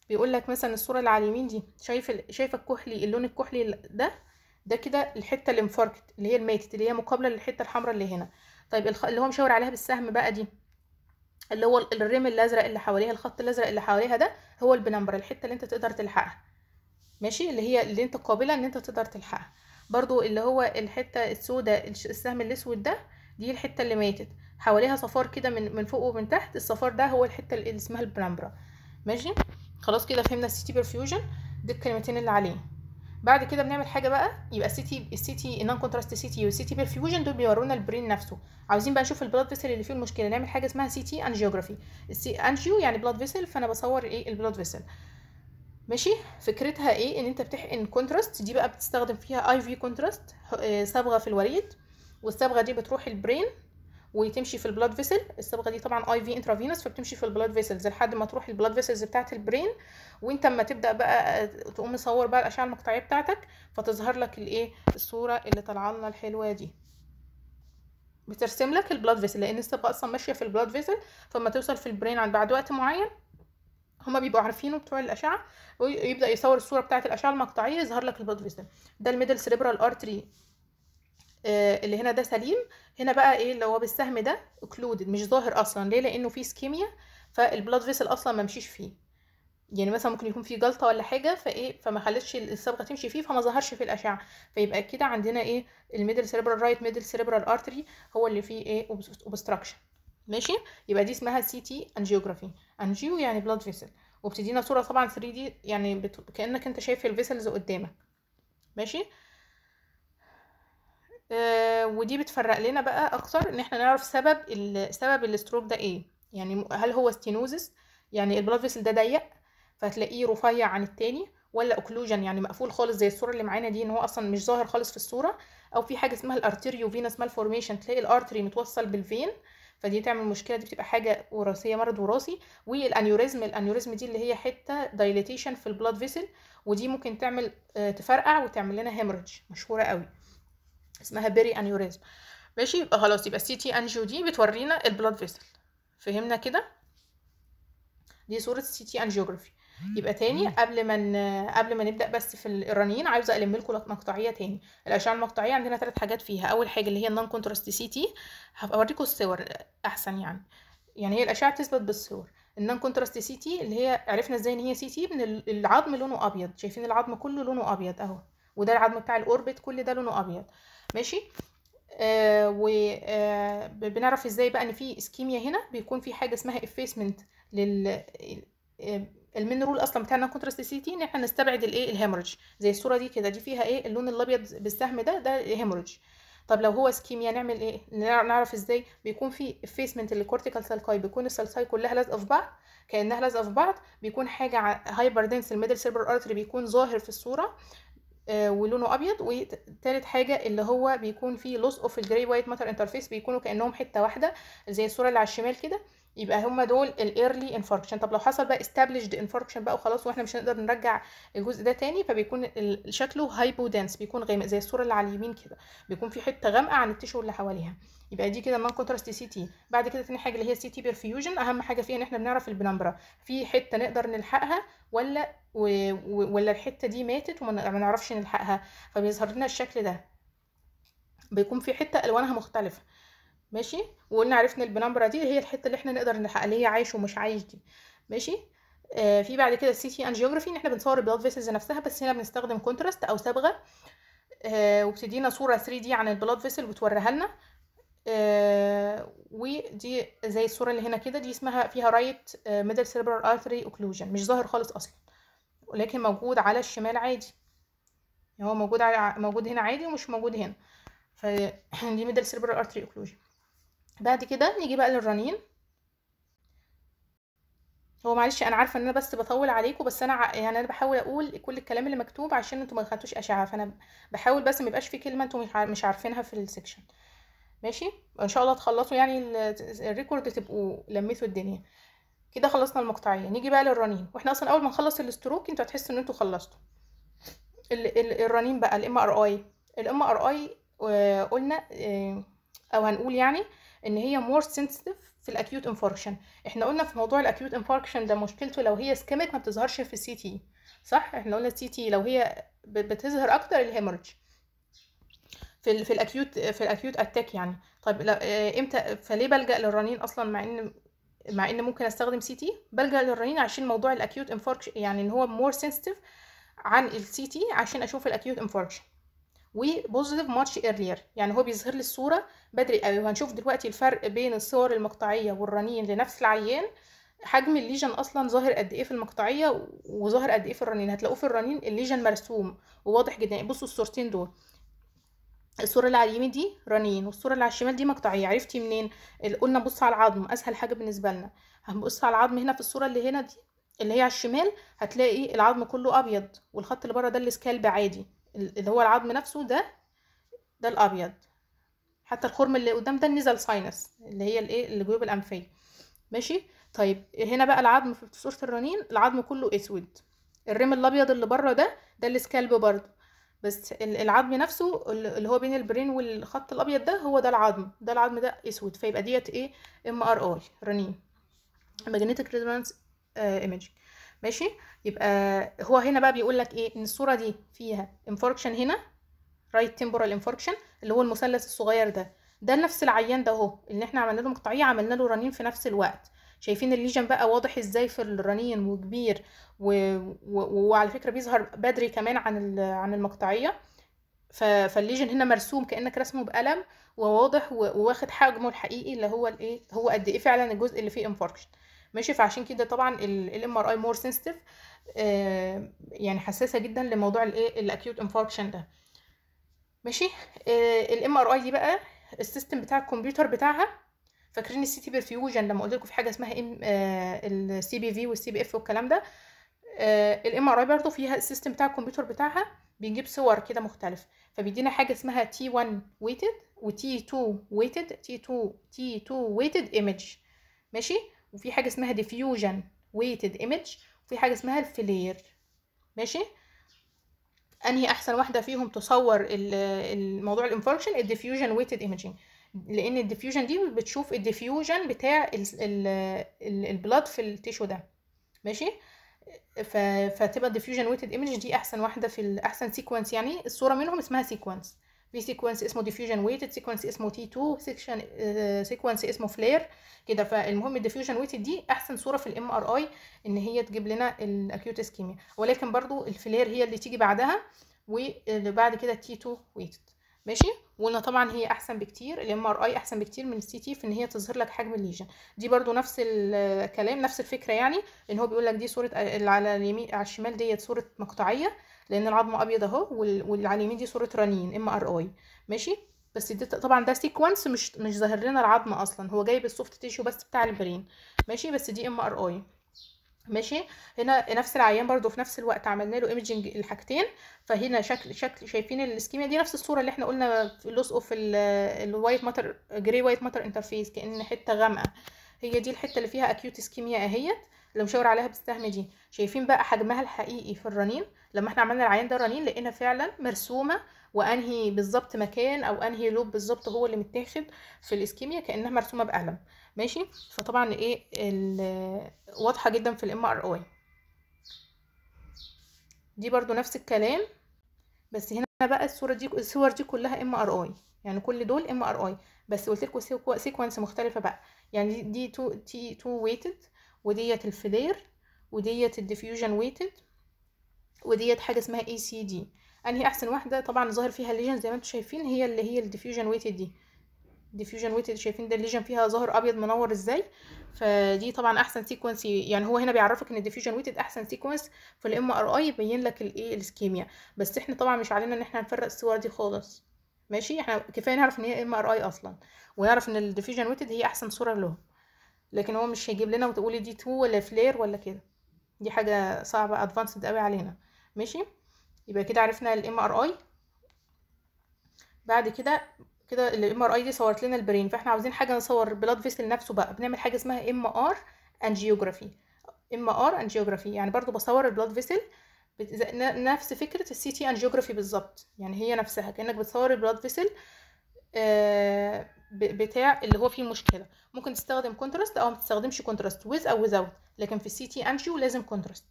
بيقول لك مثلا الصورة اللي على اليمين دي شايف ال... شايف الكحلي اللون الكحلي ده ده كده الحتة اللي infarct اللي هي الماتت اللي هي مقابلة للحتة الحمراء اللي هنا طيب. اللي هو مشاور عليها بالسهم بقى دي اللي هو ال rim الأزرق اللي حواليها الخط الأزرق اللي حواليها ده هو ال penumbra الحتة اللي انت تقدر تلحقها. ماشي؟ اللي هي اللي انت قابله ان انت تقدر تلحقها. برضو اللي هو الحتة السوداء السهم الأسود ده دي الحتة اللي ماتت. حواليها صفار كده من من فوق ومن تحت الصفار ده هو الحتة اللي اسمها ال penumbra ماشي؟ خلاص كده فهمنا ال CT perfusion دي الكلمتين اللي عليه بعد كده بنعمل حاجة بقى يبقى ال CT ال CT non-contrast CT وال CT perfusion دول بيورونا ال brain نفسه. عاوزين بقى نشوف ال blood vessel اللي فيه المشكلة. نعمل حاجة اسمها CT angiography ال C angio يعني blood vessel فأنا بصور إيه ال blood vessel ماشي؟ فكرتها إيه؟ إن أنت بتحقن contrast دي بقى بتستخدم فيها IV contrast صبغة في الوريد والصبغة دي بتروح ال brain وتمشي في ال blood vessel الصبغه دي طبعا IV intravenous فبتمشي في ال blood vessels لحد ما تروح ال blood vessels بتاعه ال brain وانت اما تبدأ بقى تقوم مصور بقى الأشعة المقطعية بتاعتك فتظهر لك الإيه؟ الصورة اللي طالعة لنا الحلوة دي. بترسم لك ال blood vessel لأن الصبغه أصلا ماشية في ال blood vessel فلما توصل في ال brain عند بعد وقت معين هما بيبقوا عارفينه بتوع الأشعة ويبدأ يصور الصورة بتاعه الأشعة المقطعية يظهر لك ال blood vessel ده ال middle cerebral artery اللي هنا ده سليم. هنا بقى إيه اللي هو بالسهم ده occluded مش ظاهر أصلا. ليه؟ لأنه فيه ischemia فال blood vessel أصلا ما مشيش فيه. يعني مثلا ممكن يكون فيه جلطة ولا حاجة فإيه فما خلتش الصبغة تمشي فيه فما ظهرش في الأشعة. فيبقى كده عندنا إيه؟ ال middle cerebral right middle cerebral artery هو اللي فيه إيه؟ obstruction ماشي؟ يبقى دي اسمها CT angiography angio يعني blood vessel وبتدينا صورة طبعا 3 D يعني بت... كأنك أنت شايف ال vessels قدامك. ماشي؟ آه ودي بتفرق لنا بقى أكتر إن إحنا نعرف سبب سبب ال stroke ده إيه. يعني هل هو stenosis يعني ال blood vessel ده ضيق فتلاقيه رفيع عن التاني ولا occlusion يعني مقفول خالص زي الصورة اللي معانا دي إن هو أصلا مش ظاهر خالص في الصورة أو في حاجة اسمها ال arteriovenous malformation تلاقي ال artery متوصل بال vein فدي تعمل مشكلة دي بتبقى حاجة وراثية مرض وراثي. وال aneurysm ال aneurysm دي اللي هي حتة dilatation في ال blood vessel ودي ممكن تعمل تفرقع وتعمل لنا hemorrhage مشهورة قوي. اسمها berry aneurysm. ماشي؟ يبقى خلاص يبقى ال CT angio دي بتورينا ال blood vessel فهمنا كده؟ دي صورة ال CT angiography يبقى تاني قبل ما قبل ما نبدأ بس في الرنين عاوزة ألم لكم مقطعية تاني. الأشعة المقطعية عندنا ثلاث حاجات فيها. أول حاجة اللي هي ال non-contrast CT هوريكم الصور أحسن يعني. يعني هي الأشعة بتثبت بالصور. ال non-contrast CT اللي هي عرفنا إزاي إن هي CT من العظم لونه أبيض. شايفين العظم كله لونه أبيض أهو. وده العظم بتاع ال orbit كل ده لونه أبيض. ماشي؟ آه وبنعرف آه إزاي بقى ان في ischemia هنا؟ بيكون في حاجة اسمها effacement لل ال main role أصلا بتاع ال non-contrast CT إن إحنا نستبعد الإيه؟ ال hemorrhage زي الصورة دي كده دي فيها إيه؟ اللون الأبيض بالسهم ده ده hemorrhage طب لو هو ischemia نعمل إيه؟ نعرف إزاي بيكون في effacement لل cortical sulci بيكون ال sulci كلها لازقة في بعض كأنها لازقة في بعض بيكون حاجة hyperdense ال middle cerebral artery بيكون ظاهر في الصورة. آه ولونه أبيض. وتالت حاجة اللي هو بيكون فيه loss of ال gray white matter interface بيكونوا كأنهم حتة واحدة زي الصورة اللي على الشمال كده. يبقى هما دول ال early infarction طب لو حصل بقى established infarction بقى وخلاص وإحنا مش هنقدر نرجع الجزء ده تاني فبيكون شكله hypodense بيكون غامق زي الصورة اللي على اليمين كده. بيكون في حتة غامقة عن ال tissue اللي حواليها. يبقى دي كده non-contrast CT بعد كده تاني حاجة اللي هي CT perfusion أهم حاجة فيها إن إحنا بنعرف ال penumbra. في حتة نقدر نلحقها ولا و... ولا الحتة دي ماتت وما نعرفش نلحقها. فبيظهر لنا الشكل ده. بيكون في حتة ألوانها مختلفة. ماشي؟ وقلنا عرفنا ال penumbra دي هي الحتة اللي إحنا نقدر نلحق اللي هي عايش ومش عايش دي. ماشي؟ آه في بعد كده ال CT angiography إن إحنا بنصور ال blood vessels نفسها بس هنا بنستخدم contrast أو صبغة. آه وبتدينا صورة 3D عن ال blood vessel وبتوريها لنا. آه ودي زي الصورة اللي هنا كده دي اسمها فيها right middle cerebral artery occlusion مش ظاهر خالص أصلا ولكن موجود على الشمال عادي. يعني هو موجود على موجود هنا عادي ومش موجود هنا. فدي middle cerebral artery occlusion بعد كده نيجي بقى للرنين. هو معلش أنا عارفة إن أنا بس بطول عليكم بس أنا. يعني أنا بحاول أقول كل الكلام اللي مكتوب عشان أنتوا ما خدتوش أشعة. فأنا بحاول بس ما يبقاش في كلمة أنتوا مش عارفينها في ال section ماشي؟ إن شاء الله تخلصوا يعني ال record تبقوا لميتوا الدنيا. كده خلصنا المقطعية. نيجي بقى للرنين. وإحنا أصلا أول ما نخلص ال stroke أنتوا هتحسوا إن أنتوا خلصتوا. ال... ال... الرنين بقى ال MRI ال MRI قلنا أو هنقول يعني إن هي more sensitive في ال acute infarction إحنا قلنا في موضوع ال acute infarction ده مشكلته لو هي ischemic ما بتظهرش في ال CT صح؟ إحنا قلنا ال CT لو هي بتظهر أكتر ال hemorrhage في ال في ال acute في ال acute attack يعني. طيب لا إمتى فليه بلجأ للرنين أصلا مع إن مع إن ممكن أستخدم CT بلجأ للرنين عشان موضوع ال acute infarction يعني إن هو more sensitive عن ال CT عشان أشوف ال acute infarction و positive much earlier يعني هو بيظهر لي الصورة بدري قوي. وهنشوف دلوقتي الفرق بين الصور المقطعية والرنين لنفس العيان. حجم ال lesion أصلا ظاهر قد إيه في المقطعية وظاهر قد إيه في الرنين. هتلاقوه في الرنين ال lesion مرسوم وواضح جدا. بصوا الصورتين دول. الصورة اللي على اليمين دي رنين والصورة اللي على الشمال دي مقطعيه عرفتي منين؟ قلنا بص على العظم أسهل حاجة بالنسبة لنا. هنبص على العظم هنا في الصورة اللي هنا دي اللي هي على الشمال هتلاقي العظم كله أبيض والخط اللي بره ده ال scalp عادي. اللي هو العظم نفسه ده ده الأبيض. حتى الخرم اللي قدام ده ال nasal sinus اللي هي الإيه؟ الجيوب الأنفية. ماشي؟ طيب هنا بقى العظم في صورة الرنين العظم كله أسود. ال rim الأبيض اللي بره ده ده ال scalp برضه. بس العظم نفسه اللي هو بين ال brain والخط الأبيض ده هو ده العظم. ده العظم ده أسود. فيبقى ديت إيه؟ MRI رنين. magnetic resonance imaging ماشي؟ يبقى هو هنا بقى بيقول لك إيه؟ إن الصورة دي فيها infarction هنا right temporal infarction اللي هو المثلث الصغير ده. ده نفس العيان ده أهو اللي إحنا عملنا له مقطعيه عملنا له رنين في نفس الوقت. شايفين ال lesion بقى واضح إزاي في الرنين وكبير و... و... وعلى فكرة بيظهر بدري كمان عن ال... عن المقطعية. ف... فال lesion هنا مرسوم كأنك رسمه بقلم وواضح و... وواخد حجمه الحقيقي اللي هو الايه هو قد إيه فعلا الجزء اللي فيه infarction ماشي فعشان كده طبعا ال MRI more sensitive يعني حساسة جدا لموضوع الايه ال acute infarction ده. ماشي ال MRI دي بقى ال system بتاع الكمبيوتر بتاعها فاكرين ال CT perfusion لما قلت لكم في حاجة اسمها ام ال CBV وال CBF والكلام ده ال MRI برضه فيها ال system بتاع الكمبيوتر بتاعها بيجيب صور كده مختلفة فبيدينا حاجة اسمها T1 weighted و T2 weighted T2 T2 weighted image ماشي؟ وفي حاجة اسمها diffusion weighted image وفي حاجة اسمها ال FLAIR ماشي؟ أنهي أحسن واحدة فيهم تصور الموضوع ال infarction ال diffusion weighted imaging لأن الديفيوجن دي بتشوف الديفيوجن بتاع البلاد في التيشو ده. ماشي. فتبقى ال diffusion weighted image دي احسن واحدة في احسن sequence يعني الصورة منهم اسمها sequence في sequence اسمه diffusion weighted sequence اسمه T 2 section sequence اسمه FLAIR كده فالمهم ال diffusion weighted دي احسن صورة في ال MRI ان هي تجيب لنا ال acute ischemia ولكن برضو ال FLAIR هي اللي تيجي بعدها وبعد كده T 2 weighted ماشي؟ وقلنا طبعا هي أحسن بكتير ال MRI أحسن بكتير من ال CT في إن هي تظهر لك حجم ال lesion. دي برضو نفس الكلام نفس الفكرة يعني إن هو بيقول لك دي صورة اللي على اليمين على الشمال ديت صورة مقطعية لأن العظم أبيض أهو واللي على اليمين دي صورة رنين MRI ماشي؟ بس دي طبعا ده sequence مش مش ظاهر لنا العظم أصلا هو جايب ال soft tissue بس بتاع ال brain. ماشي؟ بس دي MRI ماشي؟ هنا نفس العيان برضو في نفس الوقت عملنا له imaging الحاجتين فهنا شكل شكل شايفين ال ischemia دي نفس الصورة اللي إحنا قلنا في ال loss of ال white matter grey white matter interface كأن حتة غامقة. هي دي الحتة اللي فيها acute ischemia اهيت اللي مشاور عليها بالسهم دي. شايفين بقى حجمها الحقيقي في الرنين لما إحنا عملنا العيان ده رنين لقينا فعلا مرسومة وأنهي بالظبط مكان أو أنهي lobe بالظبط هو اللي متاخد في ال ischemia كأنها مرسومة بقلم. ماشي؟ فطبعا إيه واضحة جدا في ال MRI دي برضو نفس الكلام بس هنا بقى الصورة دي الصور دي كلها MRI يعني كل دول MRI بس قلت لكم sequence مختلفة بقى. يعني دي two T 2 weighted وديت ال FLAIR وديت ال diffusion weighted وديت حاجة اسمها ADC أنهي أحسن واحدة؟ طبعا ظاهر فيها ال lesion زي ما أنتم شايفين هي اللي هي ال diffusion weighted دي. diffusion weighted شايفين ده ال lesion فيها ظاهر أبيض منور إزاي. فدي طبعا أحسن sequence يعني هو هنا بيعرفك إن ال diffusion weighted أحسن sequence في ال MRI يبين لك الايه ال ischemia بس إحنا طبعا مش علينا إن إحنا نفرق الصور دي خالص. ماشي؟ إحنا كفاية نعرف إن هي MRI أصلا. ونعرف إن ال diffusion weighted هي أحسن صورة لهم. لكن هو مش هيجيب لنا وتقولي T 2 ولا FLAIR ولا كده. دي حاجة صعبة advanced قوي علينا. ماشي؟ يبقى كده عرفنا ال MRI بعد كده كده ال MRI دي صورت لنا ال brain فاحنا عاوزين حاجة نصور blood vessel نفسه بقى بنعمل حاجة اسمها MR angiography MR angiography يعني برضو بصور ال blood vessel نفس فكرة ال CT angiography بالظبط يعني هي نفسها كأنك بتصور ال blood vessel آه بتاع اللي هو فيه مشكلة. ممكن تستخدم contrast أو ما تستخدمش contrast with أو without لكن في ال CT angio لازم contrast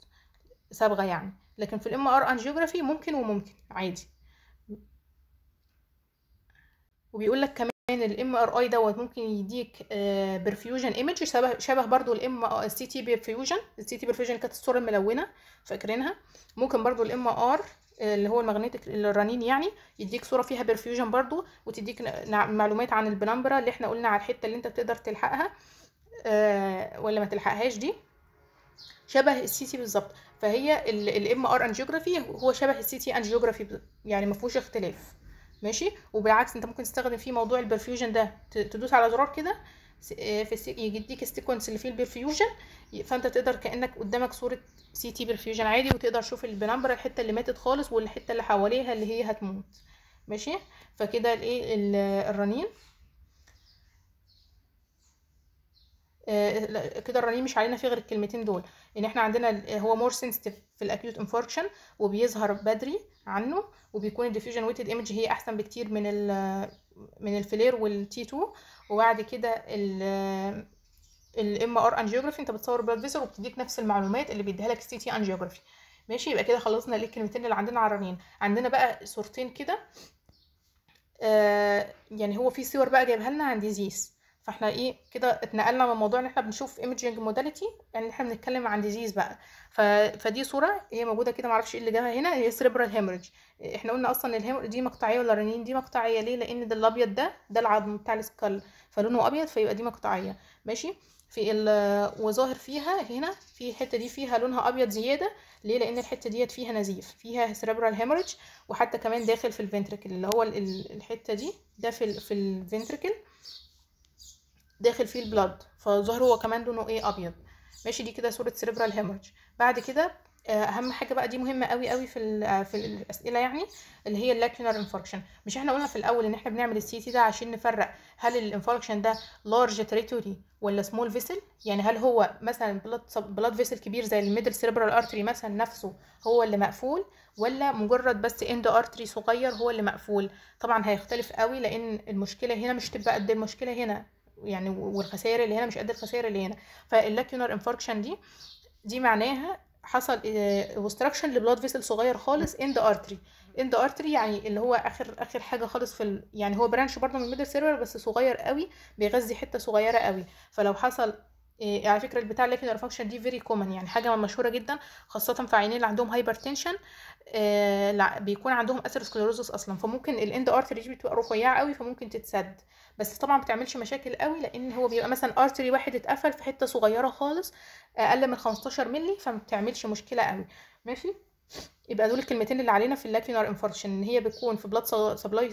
صبغه يعني. لكن في ال MR angiography ممكن وممكن عادي. وبيقول لك كمان ال MRI دوت ممكن يديك perfusion image شبه شبه برضو ال M ال CT perfusion ال CT perfusion كانت الصورة الملونة فاكرينها؟ ممكن برضو ال MR اللي هو ال magnetic الرنين يعني يديك صورة فيها perfusion برضو وتديك معلومات عن ال penumbra اللي إحنا قلنا على الحتة اللي انت بتقدر تلحقها أه ولا ما تلحقهاش دي؟ شبه ال CT بالظبط. فهي ال MR angiography هو شبه ال CT angiography يعني ما فيهوش اختلاف. ماشي؟ وبالعكس انت ممكن تستخدم فيه موضوع ال perfusion ده تدوس على زرار كده في يديك ال sequence اللي فيه ال perfusion فانت تقدر كأنك قدامك صورة CT perfusion عادي وتقدر تشوف ال penumbra الحتة اللي ماتت خالص والحتة اللي حواليها اللي هي هتموت. ماشي؟ فكده الايه الرنين آه كده الرنين مش علينا فيه غير الكلمتين دول. ان إحنا عندنا هو more sensitive في ال acute infarction وبيظهر بدري عنه وبيكون ال diffusion weighted image هي أحسن بكتير من ال من ال FLAIR وال T 2 وبعد كده ال MR angiography انت بتصور blood vessel وبتديك نفس المعلومات اللي بيديها لك ال CT angiography ماشي؟ يبقى كده خلصنا الكلمتين اللي عندنا على الرنين. عندنا بقى صورتين كده. آه يعني هو في صور بقى جايبها لنا عن disease فاحنا إيه كده اتنقلنا من موضوع ان إحنا بنشوف imaging modality يعني إحنا بنتكلم عن disease بقى. ف... فدي صورة هي موجودة كده معرفش إيه اللي جابها هنا هي cerebral hemorrhage إحنا قلنا أصلا ال hemorrhage دي مقطعية ولا رنين؟ دي مقطعية. ليه؟ لأن ده الأبيض ده ده العظم بتاع ال skull فلونه أبيض فيبقى دي مقطعية. ماشي؟ في ال... وظاهر فيها هنا في الحتة دي فيها لونها أبيض زيادة. ليه؟ لأن الحتة ديت فيها نزيف فيها cerebral hemorrhage وحتى كمان داخل في ال ventricle اللي هو الحتة دي ده في ال... في ال ventricle داخل فيه ال blood فظهر هو كمان لونه إيه؟ أبيض. ماشي دي كده صورة cerebral hemorrhage بعد كده أهم حاجة بقى دي مهمة قوي قوي في ال- في الأسئلة يعني اللي هي ال lacunar infarction مش إحنا قلنا في الأول إن إحنا بنعمل ال CT ده عشان نفرق هل ال infarction ده large territory ولا small vessel يعني هل هو مثلا blood blood vessel كبير زي ال middle cerebral artery مثلا نفسه هو اللي مقفول ولا مجرد بس end artery صغير هو اللي مقفول؟ طبعا هيختلف قوي لأن المشكلة هنا مش تبقى قد المشكلة هنا. يعني والخسائر اللي هنا مش قد الخسائر اللي هنا. فال lacunar infarction دي دي معناها حصل obstruction ل blood vessel صغير خالص end artery end artery يعني اللي هو آخر آخر حاجة خالص في ال... يعني هو branch برضه من ال middle cerebral بس صغير قوي بيغذي حتة صغيرة قوي. فلو حصل إيه على فكرة البتاع ال lacunar infarction دي very common يعني حاجة مشهورة جدا خاصة في عينين اللي عندهم hypertension آه بيكون عندهم atherosclerosis أصلا. فممكن ال end artery دي بتبقى رفيعة قوي فممكن تتسد. بس طبعا ما بتعملش مشاكل قوي لأن هو بيبقى مثلا artery واحد اتقفل في حتة صغيرة خالص أقل من 15 مللي فما بتعملش مشكلة قوي. ماشي؟ يبقى دول الكلمتين اللي علينا في ال lacunar infarction إن هي بتكون في blood supply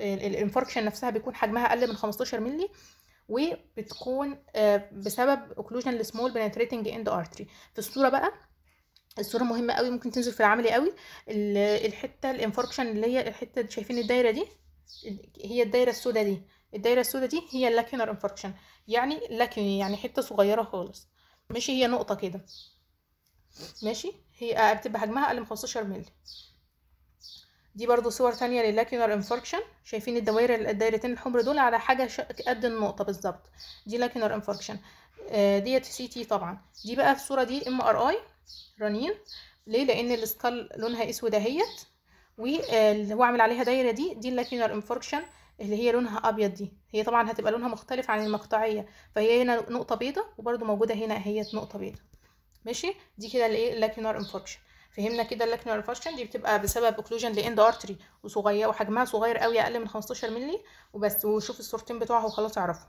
ال infarction نفسها بيكون حجمها أقل من 15 مللي وبتكون بسبب occlusion ل small penetrating end artery في الصورة بقى الصورة مهمة قوي ممكن تنزل في العملي قوي. الحتة ال infarction اللي هي الحتة شايفين الدايرة دي هي الدايرة السوداء دي. الدايرة السوداء دي هي ال lacunar infarction يعني lacuni يعني حتة صغيرة خالص. ماشي هي نقطة كده. ماشي؟ هي بتبقى حجمها أقل من 15 مللي. دي برضو صور تانية لل lacunar infarction شايفين الدوائر الدايرتين الحمر دول على حاجة قد النقطة بالظبط. دي lacunar infarction ديت CT طبعا. دي بقى الصورة دي MRI رنين. ليه؟ لأن ال skull لونها أسود أهيت. واللي هو عامل عليها دايرة دي دي ال lacunar infarction اللي هي لونها أبيض دي. هي طبعا هتبقى لونها مختلف عن المقطعية. فهي هنا نقطة بيضة وبرضو موجودة هنا أهيت نقطة بيضة. ماشي؟ دي كده الايه ال lacunar infarction فهمنا كده ال lacunar infarction دي بتبقى بسبب occlusion ل end artery وصغيرة وحجمها صغير قوي أقل من 15 مللي. وبس وشوف الصورتين بتوعها وخلاص اعرفوا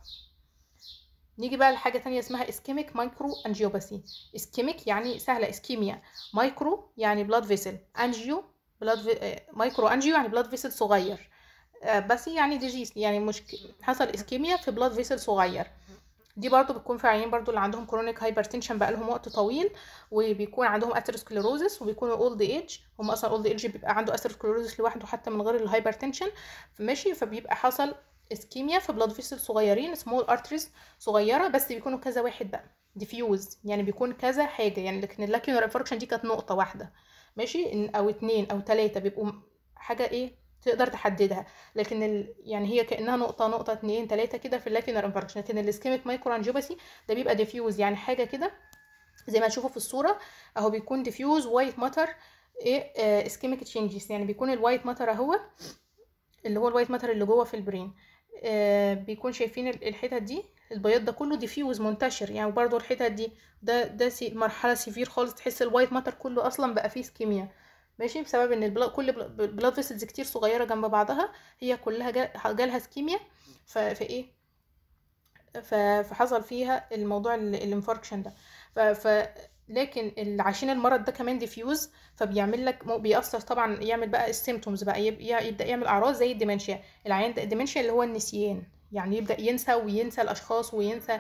نيجي بقى لحاجة تانية اسمها ischemic microangiopathy ischemic يعني سهلة ischemia micro يعني blood vessel angio blood في... micro angio يعني blood vessel صغير. بس يعني disease يعني مش حصل ischemia في blood vessel صغير. دي برضو بتكون في عيانين برضو اللي عندهم chronic hypertension بقالهم وقت طويل وبيكون عندهم atherosclerosis وبيكونوا old age هم أصلا old age بيبقى عنده atherosclerosis لوحده حتى من غير ال hypertension ماشي فبيبقى حصل ischemia في blood vessel صغيرين small arteries صغيرة بس بيكونوا كذا واحد بقى diffuse يعني بيكون كذا حاجة يعني لكن ال lacunar infarction دي كانت نقطة واحدة. ماشي؟ أو اتنين أو تلاتة بيبقوا حاجة إيه؟ تقدر تحددها. لكن ال... يعني هي كأنها نقطة نقطة اتنين تلاتة كده في ال lacunar infarction لكن ال ischemic microangiopathy ده بيبقى diffuse يعني حاجة كده زي ما تشوفوا في الصورة أهو بيكون diffuse white matter إيه؟ ischemic changes يعني بيكون ال white matter أهو اللي هو ال white matter اللي جوه في ال brain آه بيكون شايفين الحتت دي البياض ده كله diffuse منتشر. يعني برضو الحتت دي ده ده سي مرحلة severe خالص. تحس ال white matter كله أصلا بقى فيه ischemia ماشي؟ بسبب إن ال bloo... كل blood vessels كتير صغيرة جنب بعضها هي كلها جالها ischemia ف... فايه ف... فحصل فيها الموضوع ال infarction ده. ف... لكن عشان المرض ده كمان diffuse فبيعمل لك بيأثر طبعا يعمل بقى ال symptoms بقى يبدأ يعمل أعراض زي ال dementia. العيان ده ال dementia اللي هو النسيان. يعني يبدأ ينسى وينسى الأشخاص وينسى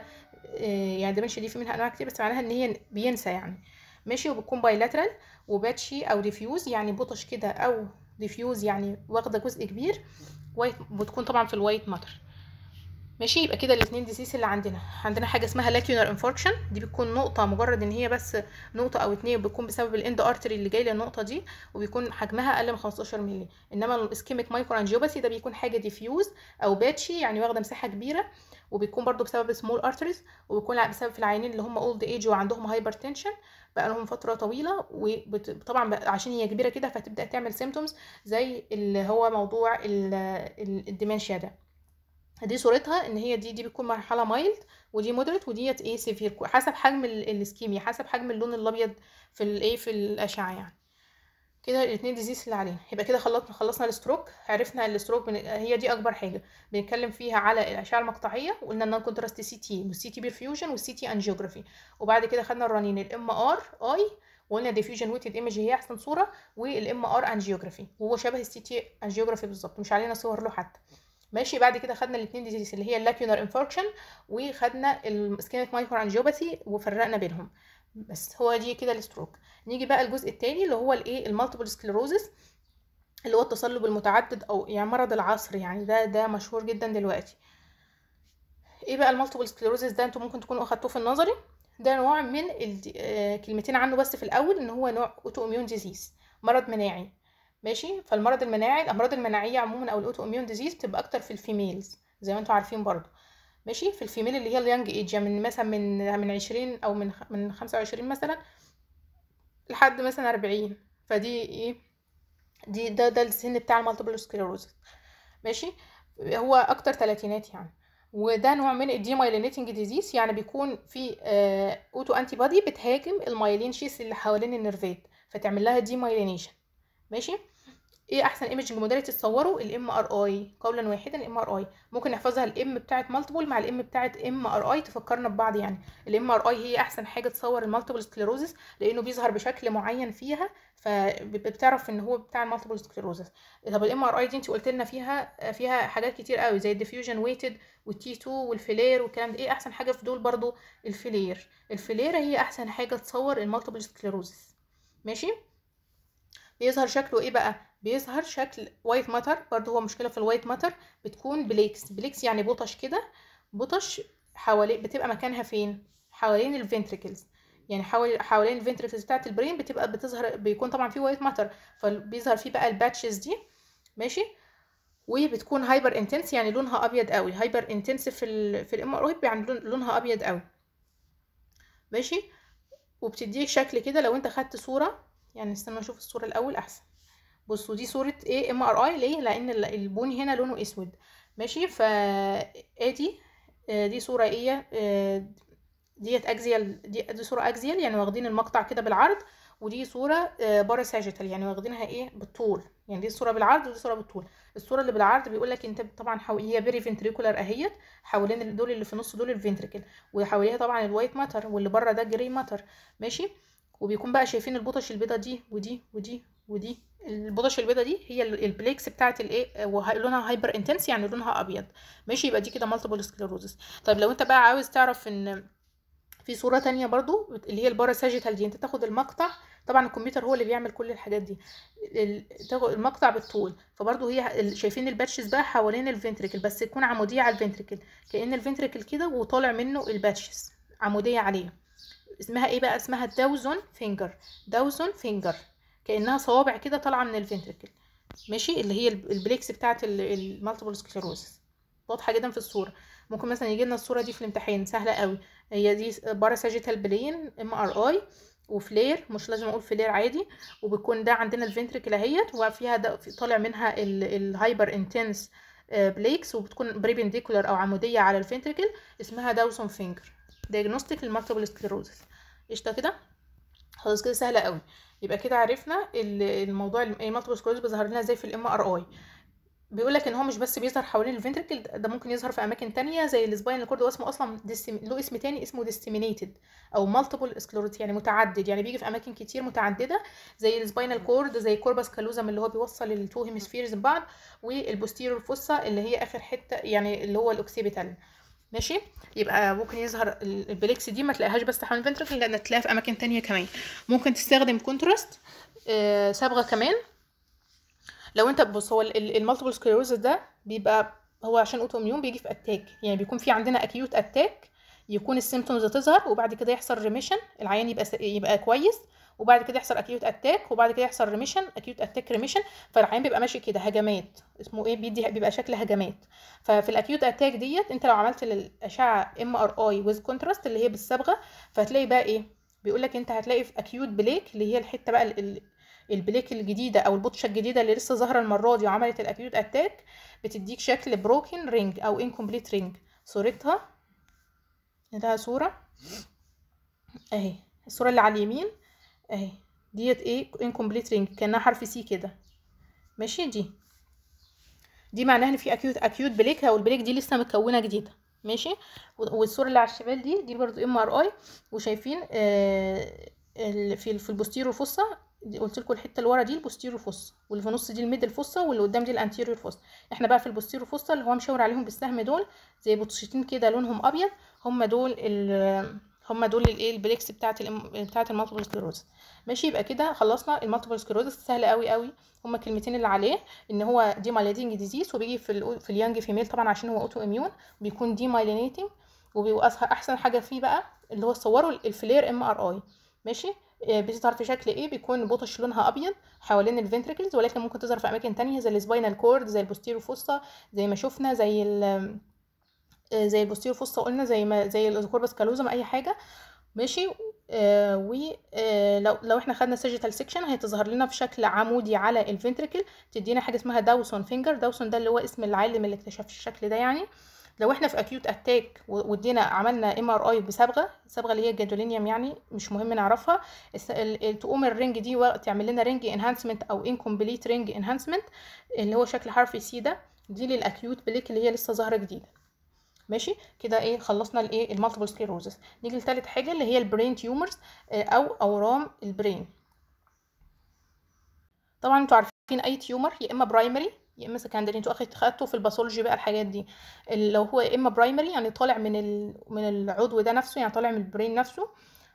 يعني ال dementia دي في منها أنواع كتير بس معناها إن هي بينسى يعني. ماشي وبتكون bilateral و patchy أو diffuse يعني patch كده أو diffuse يعني واخدة جزء كبير white بتكون طبعا في ال white matter ماشي؟ يبقى كده الاثنين disease اللي عندنا. عندنا حاجة اسمها lacunar infarction دي بتكون نقطة مجرد إن هي بس نقطة أو اتنين بتكون بسبب ال end artery اللي جاي للنقطة دي وبيكون حجمها أقل من 15 مللي إنما ال ischemic microangiopathy ده بيكون حاجة diffuse أو patchy يعني واخدة مساحة كبيرة وبيكون برضو بسبب small arteries وبيكون بسبب في العيانين اللي هم old age وعندهم hypertension بقى لهم فترة طويلة وطبعا عشان هي كبيرة كده فتبدا تعمل symptoms زي اللي هو موضوع ال dementia ده. دي صورتها إن هي دي دي بتكون مرحلة mild ودي moderate وديت إيه severe حسب حجم ال ischemia حسب حجم اللون الأبيض في الايه في الأشعة يعني. كده الاثنين disease اللي علينا. يبقى كده خلصنا خلصنا ال stroke عرفنا ال stroke بن... هي دي أكبر حاجة. بنتكلم فيها على الأشعة المقطعية وقلنا ان contrast CT وال CT perfusion وال CT angiography وبعد كده خدنا الرنين ال MRI وقلنا diffusion weighted image هي أحسن صورة وال MR angiography وهو شبه ال CT angiography بالظبط مش علينا صور له حتى. ماشي بعد كده خدنا الاثنين disease اللي هي ال lacunar infarction وخدنا ال ischemic microangiopathy وفرقنا بينهم. بس هو دي كده ال stroke نيجي بقى الجزء التاني اللي هو الايه ال multiple sclerosis اللي هو التصلب المتعدد أو يعني مرض العصر يعني ده ده مشهور جدا دلوقتي. إيه بقى ال multiple sclerosis ده؟ أنتوا ممكن تكونوا أخدتوه في النظري. ده نوع من كلمتين عنه بس في الأول إن هو نوع autoimmune disease مرض مناعي. ماشي؟ فالمرض المناعي الأمراض المناعية عموما أو ال autoimmune disease بتبقى أكتر في ال females زي ما أنتوا عارفين برضو ماشي؟ في ال female اللي هي ال young age يعني من مثلا من من 20 أو من من 25 مثلا لحد مثلا 40 فدي إيه؟ دي ده ده السن بتاع ال multiple sclerosis ماشي؟ هو أكتر تلاتينات يعني. وده نوع من ال demyelinating disease يعني بيكون في autoantibody بتهاجم ال myelin sheath اللي حوالين ال nerveات فتعمل لها demyelination ماشي؟ إيه احسن imaging modality تتصوره؟ ال MRI قولا واحدا ال MRI ممكن نحفظها ال M بتاعه multiple مع ال M بتاعه MRI تفكرنا ببعض يعني. ال MRI هي احسن حاجة تصور ال multiple sclerosis لأنه بيظهر بشكل معين فيها فبتعرف ان هو بتاع ال multiple sclerosis طب ال MRI دي انت قلت لنا فيها فيها حاجات كتير قوي زي ال diffusion weighted وال T2 وال FLAIR والكلام ده. إيه احسن حاجة في دول برضو؟ ال FLAIR. ال FLAIR هي احسن حاجة تصور ال multiple sclerosis ماشي؟ بيظهر شكله إيه بقى؟ بيظهر شكل white matter برضه هو مشكلة في ال white matter بتكون plaques. plaques يعني patch كده patch حوالين بتبقى مكانها فين؟ حوالين ال ventricles يعني حوالي حوالين ال ventricles بتاعة ال brain بتبقى بتظهر بيكون طبعا في white matter فبيظهر فيه بقى ال patches دي. ماشي؟ وبتكون hyperintense يعني لونها أبيض قوي. hyperintense في ال في ال MR يعني لونها أبيض قوي. ماشي؟ وبتديك شكل كده لو انت خدت صورة يعني استنى أشوف الصورة الأول أحسن. بصوا دي صورة إيه MRI ليه؟ لأن ال bone ه هنا لونه أسود. ماشي؟ فادي دي صورة إيه؟ ديت axial دي, دي صورة axial يعني واخدين المقطع كده بالعرض ودي صورة parasagittal يعني واخدينها إيه؟ بالطول. يعني دي صورة بالعرض ودي صورة بالطول. الصورة اللي بالعرض بيقول لك أنت طبعا. هي periventricular أهيت حوالين دول اللي في النص دول ال ventricle وحواليها طبعا ال white matter واللي بره ده grey matter ماشي؟ وبيكون بقى شايفين ال patch البيضة دي ودي ودي ودي ال patch البيضه دي هي ال plaques بتاعت الايه ولونها hyperintense يعني لونها أبيض. ماشي؟ يبقى دي كده multiple sclerosis طيب لو انت بقى عاوز تعرف ان في صورة تانية برضو اللي هي ال parasagittal دي انت تاخد المقطع طبعا الكمبيوتر هو اللي بيعمل كل الحاجات دي. تاخد المقطع بالطول. فبرضو هي شايفين ال patches بقى حوالين ال ventricle بس تكون عمودية على ال ventricle كأن ال ventricle كده وطالع منه ال patches عمودية عليه. اسمها إيه بقى؟ اسمها Dawson finger Dawson finger كأنها صوابع كده طالعة من ال ventricle ماشي؟ اللي هي ال plaques بتاعه ال multiple sclerosis واضحة جدا في الصورة. ممكن مثلا يجي لنا الصورة دي في الامتحان. سهلة قوي. هي دي parasagittal plane MRI و FLAIR. مش لازم أقول FLAIR عادي. وبيكون ده عندنا ال ventricle أهيت. وفيها ده طالع منها ال hyperintense plaques. وبتكون perpendicular أو عمودية على ال ventricle اسمها Dawson finger diagnostic لل multiple sclerosis قشطة كده؟ خلاص كده سهلة قوي. يبقى كده عرفنا الموضوع ال multiple sclerosis بيظهر لنا إزاي في ال MRI بيقول لك إن هو مش بس بيظهر حوالين ال ventricle ده ممكن يظهر في أماكن تانية زي ال spinal cord واسمه أصلا dissem... له اسم تاني اسمه disseminated أو multiple sclerot يعني متعدد يعني بيجي في أماكن كتير متعددة زي ال spinal cord زي corpus callosum اللي هو بيوصل ال two hemispheres ببعض وال posterior fossa اللي هي آخر حتة يعني اللي هو ال occipital ماشي؟ يبقى ممكن يظهر ال plaques دي ما تلاقيهاش بس حوالين ال ventricle لأن تلاقيها في أماكن تانية كمان. ممكن تستخدم contrast آه صبغة كمان. لو أنت بص هو ال multiple sclerosis ده بيبقى هو عشان autoimmune بيجي في attack يعني بيكون في عندنا acute attack يكون ال symptoms تظهر وبعد كده يحصل remission العيان يبقى يبقى كويس. وبعد كده يحصل acute attack وبعد كده يحصل remission acute attack remission فالعيان بيبقى ماشي كده هجمات. اسمه إيه؟ بيدي بيبقى شكل هجمات. ففي ال acute attack ديت أنت لو عملت الاشعه MRI with contrast اللي هي بالصبغة فهتلاقي بقى إيه؟ بيقول لك أنت هتلاقي في acute plaque اللي هي الحتة بقى ال ال plaque الجديدة أو ال patch ة الجديدة اللي لسه ظاهرة المرة دي وعملت ال acute attack بتديك شكل broken ring أو incomplete ring صورتها؟ ده صورة؟ أهي الصورة اللي على اليمين. اهي. ديت إيه incomplete ring كأنها حرف C كده. ماشي؟ دي. دي معناها إن في acute acute plaque أو ال plaque دي لسه متكونه جديدة. ماشي؟ والصورة اللي على الشمال دي دي برضو MRI وشايفين آه في في ال posterior fossa قلت لكم الحتة اللي ورا دي ال posterior fossa واللي في النص دي ال middle fossa واللي قدام دي ال anterior fossa إحنا بقى في ال posterior fossa اللي هو مشاور عليهم بالسهم دول زي patch تين كده لونهم أبيض. هم دول هما دول الايه ال plaques بتاعت. بتاعت ال multiple sclerosis ماشي يبقى كده خلصنا ال multiple sclerosis سهل قوي قوي هما الكلمتين اللي عليه إن هو demyelinating disease وبيجي في. في ال young female طبعا عشان هو autoimmune بيكون وبيبقى أحسن حاجة فيه بقى اللي هو صوروا ال FLAIR MRI ماشي بتظهر في شكل إيه بيكون patch لونها أبيض حوالين ال ventricles ولكن ممكن تظهر في أماكن تانية زي ال spinal cord زي ال posterior fossa زي ما شفنا زي ال زي ال posterior fossa قلنا زي ما زي ال corpus callosum أي حاجة. ماشي. آه ولو آه لو, إحنا خدنا sagittal section هتظهر لنا في شكل عمودي على ال ventricle تدينا حاجة اسمها Dawson finger Dawson ده اللي هو اسم العالم اللي اكتشف الشكل ده يعني. لو إحنا في acute attack وادينا عملنا MRI بصبغه الصبغه اللي هي الجادولينيوم يعني مش مهم نعرفها. تقوم ال ring دي تعمل لنا ring enhancement أو incomplete ring enhancement اللي هو شكل حرف C ده. دي لل acute plaque اللي هي لسه ظاهرة جديدة. ماشي؟ كده إيه خلصنا الإيه ال multiple sclerosis نيجي لثالث حاجة اللي هي ال brain tumors أو أورام ال brain. طبعا أنتوا عارفين أي tumor يا إما primary يا إما secondary أنتوا اخدتوا خدتوا في ال pathology بقى الحاجات دي. لو هو يا إما primary يعني طالع من. من العضو ده نفسه يعني طالع من ال brain نفسه.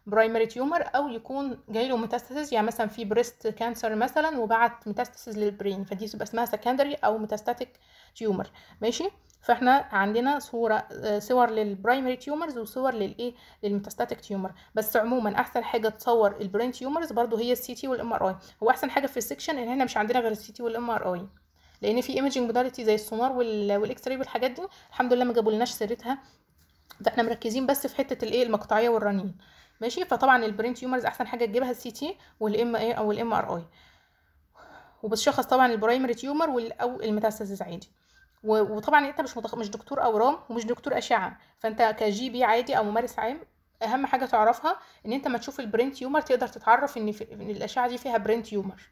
primary tumor أو يكون جاي له metastasis يعني مثلا في breast cancer مثلا وبعت metastasis لل brain فدي تبقى اسمها secondary أو metastatic tumor ماشي؟ فإحنا عندنا صورة صور لل primary tumors وصور للإيه؟ لل metastatic tumor بس عموما أحسن حاجة تصور ال brain tumors برضو هي ال CT وال MRI هو أحسن حاجة في ال section إن إحنا مش عندنا غير ال CT وال MRI لأن في imaging modality زي السونار وال X-ray والحاجات دي الحمد لله ما جابولناش سيرتها. ده إحنا مركزين بس في حتة الإيه؟ المقطعية والرنين. ماشي؟ فطبعا ال brain tumors أحسن حاجة تجيبها ال CT وال MI أو ال MRI وبتشخص طبعا ال primary tumor أو ال metastasis عادي. وطبعا أنت مش متخ... مش دكتور اورام ومش دكتور أشعة. فأنت ك GP عادي أو ممارس عام أهم حاجة تعرفها إن أنت ما تشوف ال brain tumor تقدر تتعرف إن, في... إن الأشعة دي فيها brain tumor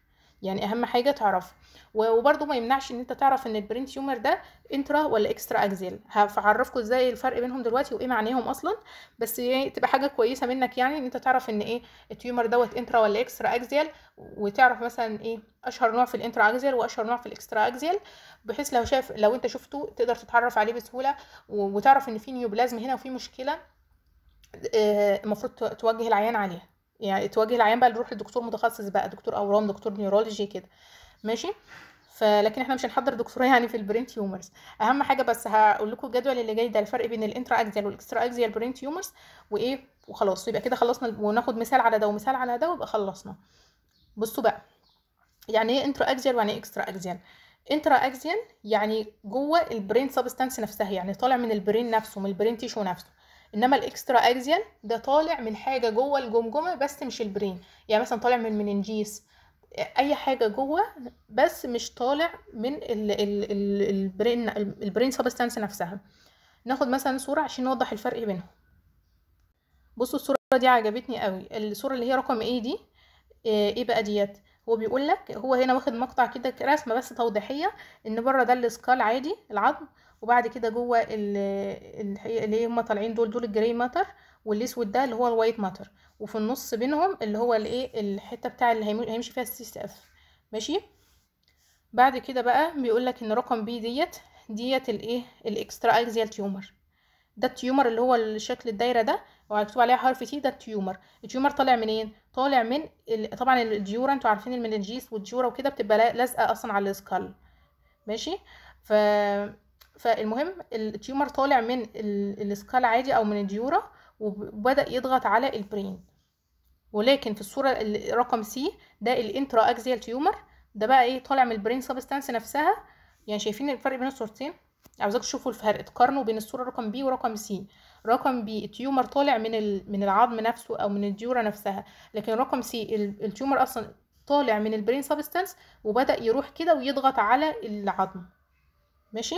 يعني أهم حاجة تعرف وبرده ما يمنعش إن أنت تعرف إن ال brain tumor ده intra ولا extra-axial هعرفكم إزاي الفرق بينهم دلوقتي وإيه معناهم أصلا. بس تبقى حاجة كويسة منك يعني إن أنت تعرف إن إيه ال tumor دوت intra ولا extra-axial وتعرف مثلا إيه أشهر نوع في ال intra-axial وأشهر نوع في ال extra-axial بحيث لو شاف لو أنت شفته تقدر تتعرف عليه بسهولة وتعرف إن في neoplasm هنا وفي مشكلة المفروض توجه العيان عليها. يعني تواجه العيان بقى نروح لدكتور متخصص بقى دكتور أورام دكتور neurology كده. ماشي؟ فلكن إحنا مش هنحضر دكتوراه يعني في ال brain tumors. أهم حاجة بس هقول لكم الجدول اللي جاي ده الفرق بين ال intra-axial وال extra-axial brain tumors وإيه؟ وخلاص. يبقى كده خلصنا وناخد مثال على ده ومثال على ده ويبقى خلصنا. بصوا بقى يعني إيه intra-axial ويعني إيه extra-axial؟ intra-axial يعني جوه ال brain substance نفسها يعني طالع من ال brain نفسه من ال brain tissue نفسه. إنما ال extra-axial ده طالع من حاجة جوه الجمجمة بس مش ال brain. يعني مثلا طالع من ال meninges. أي حاجة جوه بس مش طالع من ال ال ال ال brain ال brain substance نفسها. ناخد مثلا صورة عشان نوضح الفرق بينهم. بصوا الصورة دي عجبتني قوي. الصورة اللي هي رقم A دي إيه بقى ديت. هو بيقول لك هو هنا واخد مقطع كده رسمة بس توضيحية إن بره ده ال skull عادي العظم. وبعد كده جوه اللي هم طالعين دول دول ال gray matter والأسود ده اللي هو ال white matter. وفي النص بينهم اللي هو الايه الحتة بتاع اللي هيمشي فيها ال CSF. ماشي؟ بعد كده بقى بيقول لك إن رقم B ديت ديت الايه ال extra-axial tumor ده ال tumor اللي هو الشكل الدايرة ده ومكتوب عليها حرف T ده ال tumor ال tumor طالع منين؟ طالع من. طبعا ال dura أنتوا عارفين ال meninges وال dura وكده بتبقى لازقة أصلا على ال skull. ماشي؟ ف فالمهم ال tumor طالع من ال skull عادي أو من ال dura وبدأ يضغط على ال brain. ولكن في الصورة رقم C ده ال intra-axial tumor. ده بقى إيه؟ طالع من ال brain substance نفسها. يعني شايفين الفرق بين الصورتين؟ عاوزاكم تشوفوا الفرق تقارنوا بين الصورة رقم B ورقم C رقم B ال tumor طالع من من العظم نفسه أو من ال dura نفسها. لكن رقم C ال tumor أصلا طالع من ال brain substance وبدأ يروح كده ويضغط على العظم. ماشي؟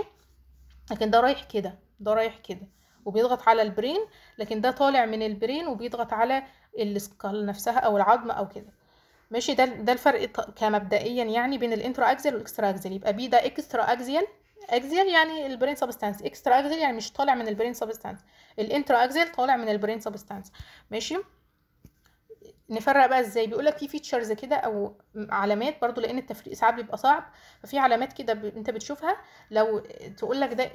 لكن ده رايح كده ده رايح كده. وبيضغط على ال brain لكن ده طالع من ال brain وبيضغط على ال skull نفسها أو العظم أو كده. ماشي ده ده الفرق كمبدئيا يعني بين ال intra-axial وال extra-axial يبقى B ده extra-axial axial يعني ال brain substance extra-axial يعني مش طالع من ال brain substance ال intra-axial طالع من ال brain substance ماشي؟ نفرق بقى إزاي؟ بيقول لك في features كده أو علامات برضو لأن التفريق ساعات بيبقى صعب ففي علامات كده ب... أنت بتشوفها لو تقول لك ده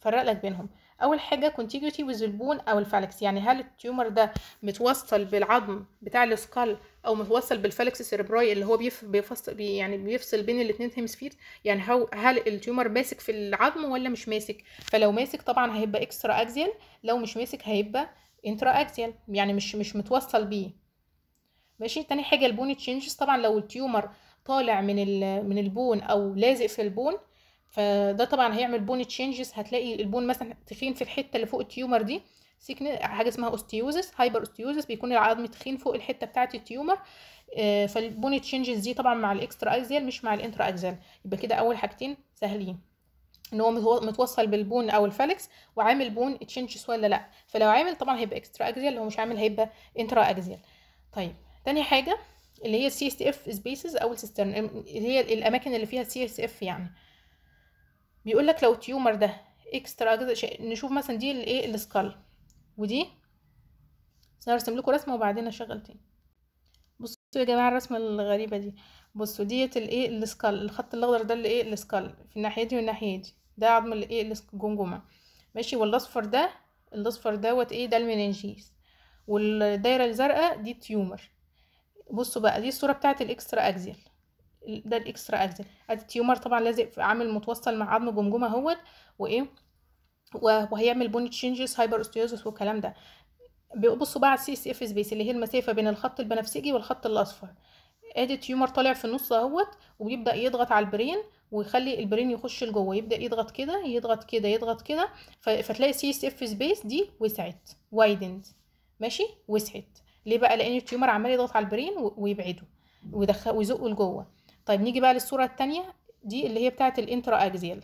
تفرق لك بينهم. أول حاجة contiguity with ال bone أو ال falx يعني هل ال tumor ده متوصل بالعظم بتاع ال skull أو متوصل بال falx cerebri اللي هو بيف... بيفصل بي... يعني بيفصل بين الاثنين hemisphere يعني هو هل ال tumor ماسك في العظم ولا مش ماسك؟ فلو ماسك طبعا هيبقى extra-axial لو مش ماسك هيبقى intra-axial يعني مش مش متوصل بيه. ماشي. تاني حاجة ال bone changes طبعا لو ال tumor طالع من من ال bone أو لازق في ال bone فده طبعا هيعمل bone changes هتلاقي ال bone مثلا تخين في الحتة اللي فوق ال tumor دي حاجة اسمها osteosis hyperostosis بيكون العظم تخين فوق الحتة بتاعه ال tumor. آه فال bone changes دي طبعا مع ال extra-axial مش مع ال intra-axial. يبقى كده أول حاجتين سهلين. إن هو متوصل بال bone أو ال falx وعامل bone changes ولا لأ. فلو عامل طبعا هيبقى extra-axial لو مش عامل هيبقى intra-axial. طيب تاني حاجة اللي هي ال CSF spaces أو ال cistern اللي هي الأماكن اللي فيها CSF يعني. بيقول لك لو ال tumor ده extra نشوف مثلا دي الايه ال skull ودي؟ هرسم لكم رسمة وبعدين اشغل تاني. بصوا يا جماعة الرسمة الغريبة دي. بصوا ديت الايه ال skull الخط الأخضر ده اللي إيه ال skull في الناحية دي والناحيه دي. ده عظم الايه الجمجمه ماشي؟ والأصفر ده الأصفر دوت إيه؟ ده ال meninges والدايرة الزرقاء دي tumor بصوا بقى دي الصورة بتاعت ال extra-axial. ده ال extra-axial. أدي ال tumor طبعا لازق عامل متوصل مع عظم جمجمة اهوت وإيه؟ وهيعمل bony changes hyperostosis والكلام ده. بصوا بقى على ال CSF space اللي هي المسافة بين الخط البنفسجي والخط الأصفر. أدي ال tumor طالع في النص أهوت وبيبدأ يضغط على ال brain ويخلي ال brain يخش لجوه. يبدأ يضغط كده يضغط كده يضغط كده. فتلاقي ال CSF space دي وسعت widened ماشي؟ وسعت. ليه بقى؟ لأن ال tumor عمال يضغط على ال brain ويبعده ويدخل ويزقه لجوه. طيب نيجي بقى للصورة الثانية دي اللي هي بتاعة ال intra-axial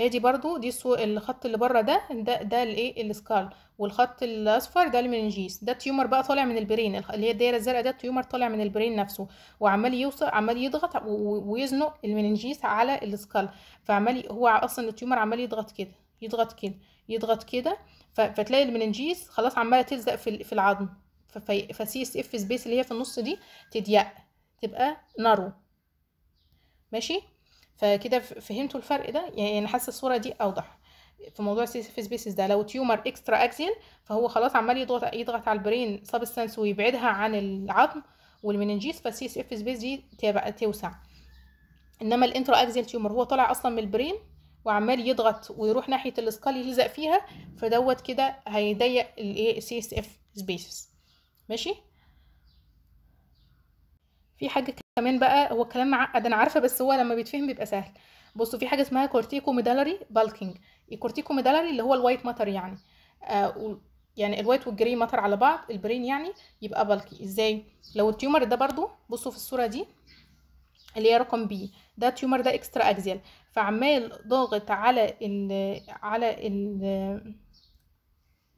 ادي برضو دي. الخط اللي بره ده ده ده الإيه؟ ال skull. والخط الأصفر ده ال meninges ده ال tumor بقى طالع من ال brain اللي هي الدايرة الزرقاء ده ال tumor طالع من ال brain نفسه. وعمال يوصل عمال يضغط ويزنق ال meninges على ال skull. فعمال هو أصلا ال tumor عمال يضغط كده يضغط كده يضغط كده. فتلاقي ال meninges خلاص عمالة تلزق في العظم. ف CSF space اللي هي في النص دي تضيق تبقى narrow ماشي؟ فكده فهمتوا الفرق ده؟ يعني حاسة الصورة دي أوضح. في موضوع CSF spaces ده لو tumor extra-axial فهو خلاص عمال يضغط يضغط على ال brain substance ويبعدها عن العظم وال meninges فال CSF space دي تبقى توسع. إنما ال intra-axial tumor هو طالع أصلا من ال brain وعمال يضغط ويروح ناحية ال skull يلزق فيها فدوت كده هيضيق الايه CSF spaces ماشي؟ في حاجة كمان بقى هو كلام معقد أنا عارفة بس هو لما بيتفهم بيبقى سهل. بصوا في حاجة اسمها corticomedullary bulking ال corticomedullary اللي هو ال white matter يعني. آه يعني ال white وال grey matter على بعض ال brain يعني يبقى bulky إزاي؟ لو ال tumor ده برضو بصوا في الصورة دي اللي هي رقم B ده ال tumor ده extra-axial فعمال ضاغط على ال على ال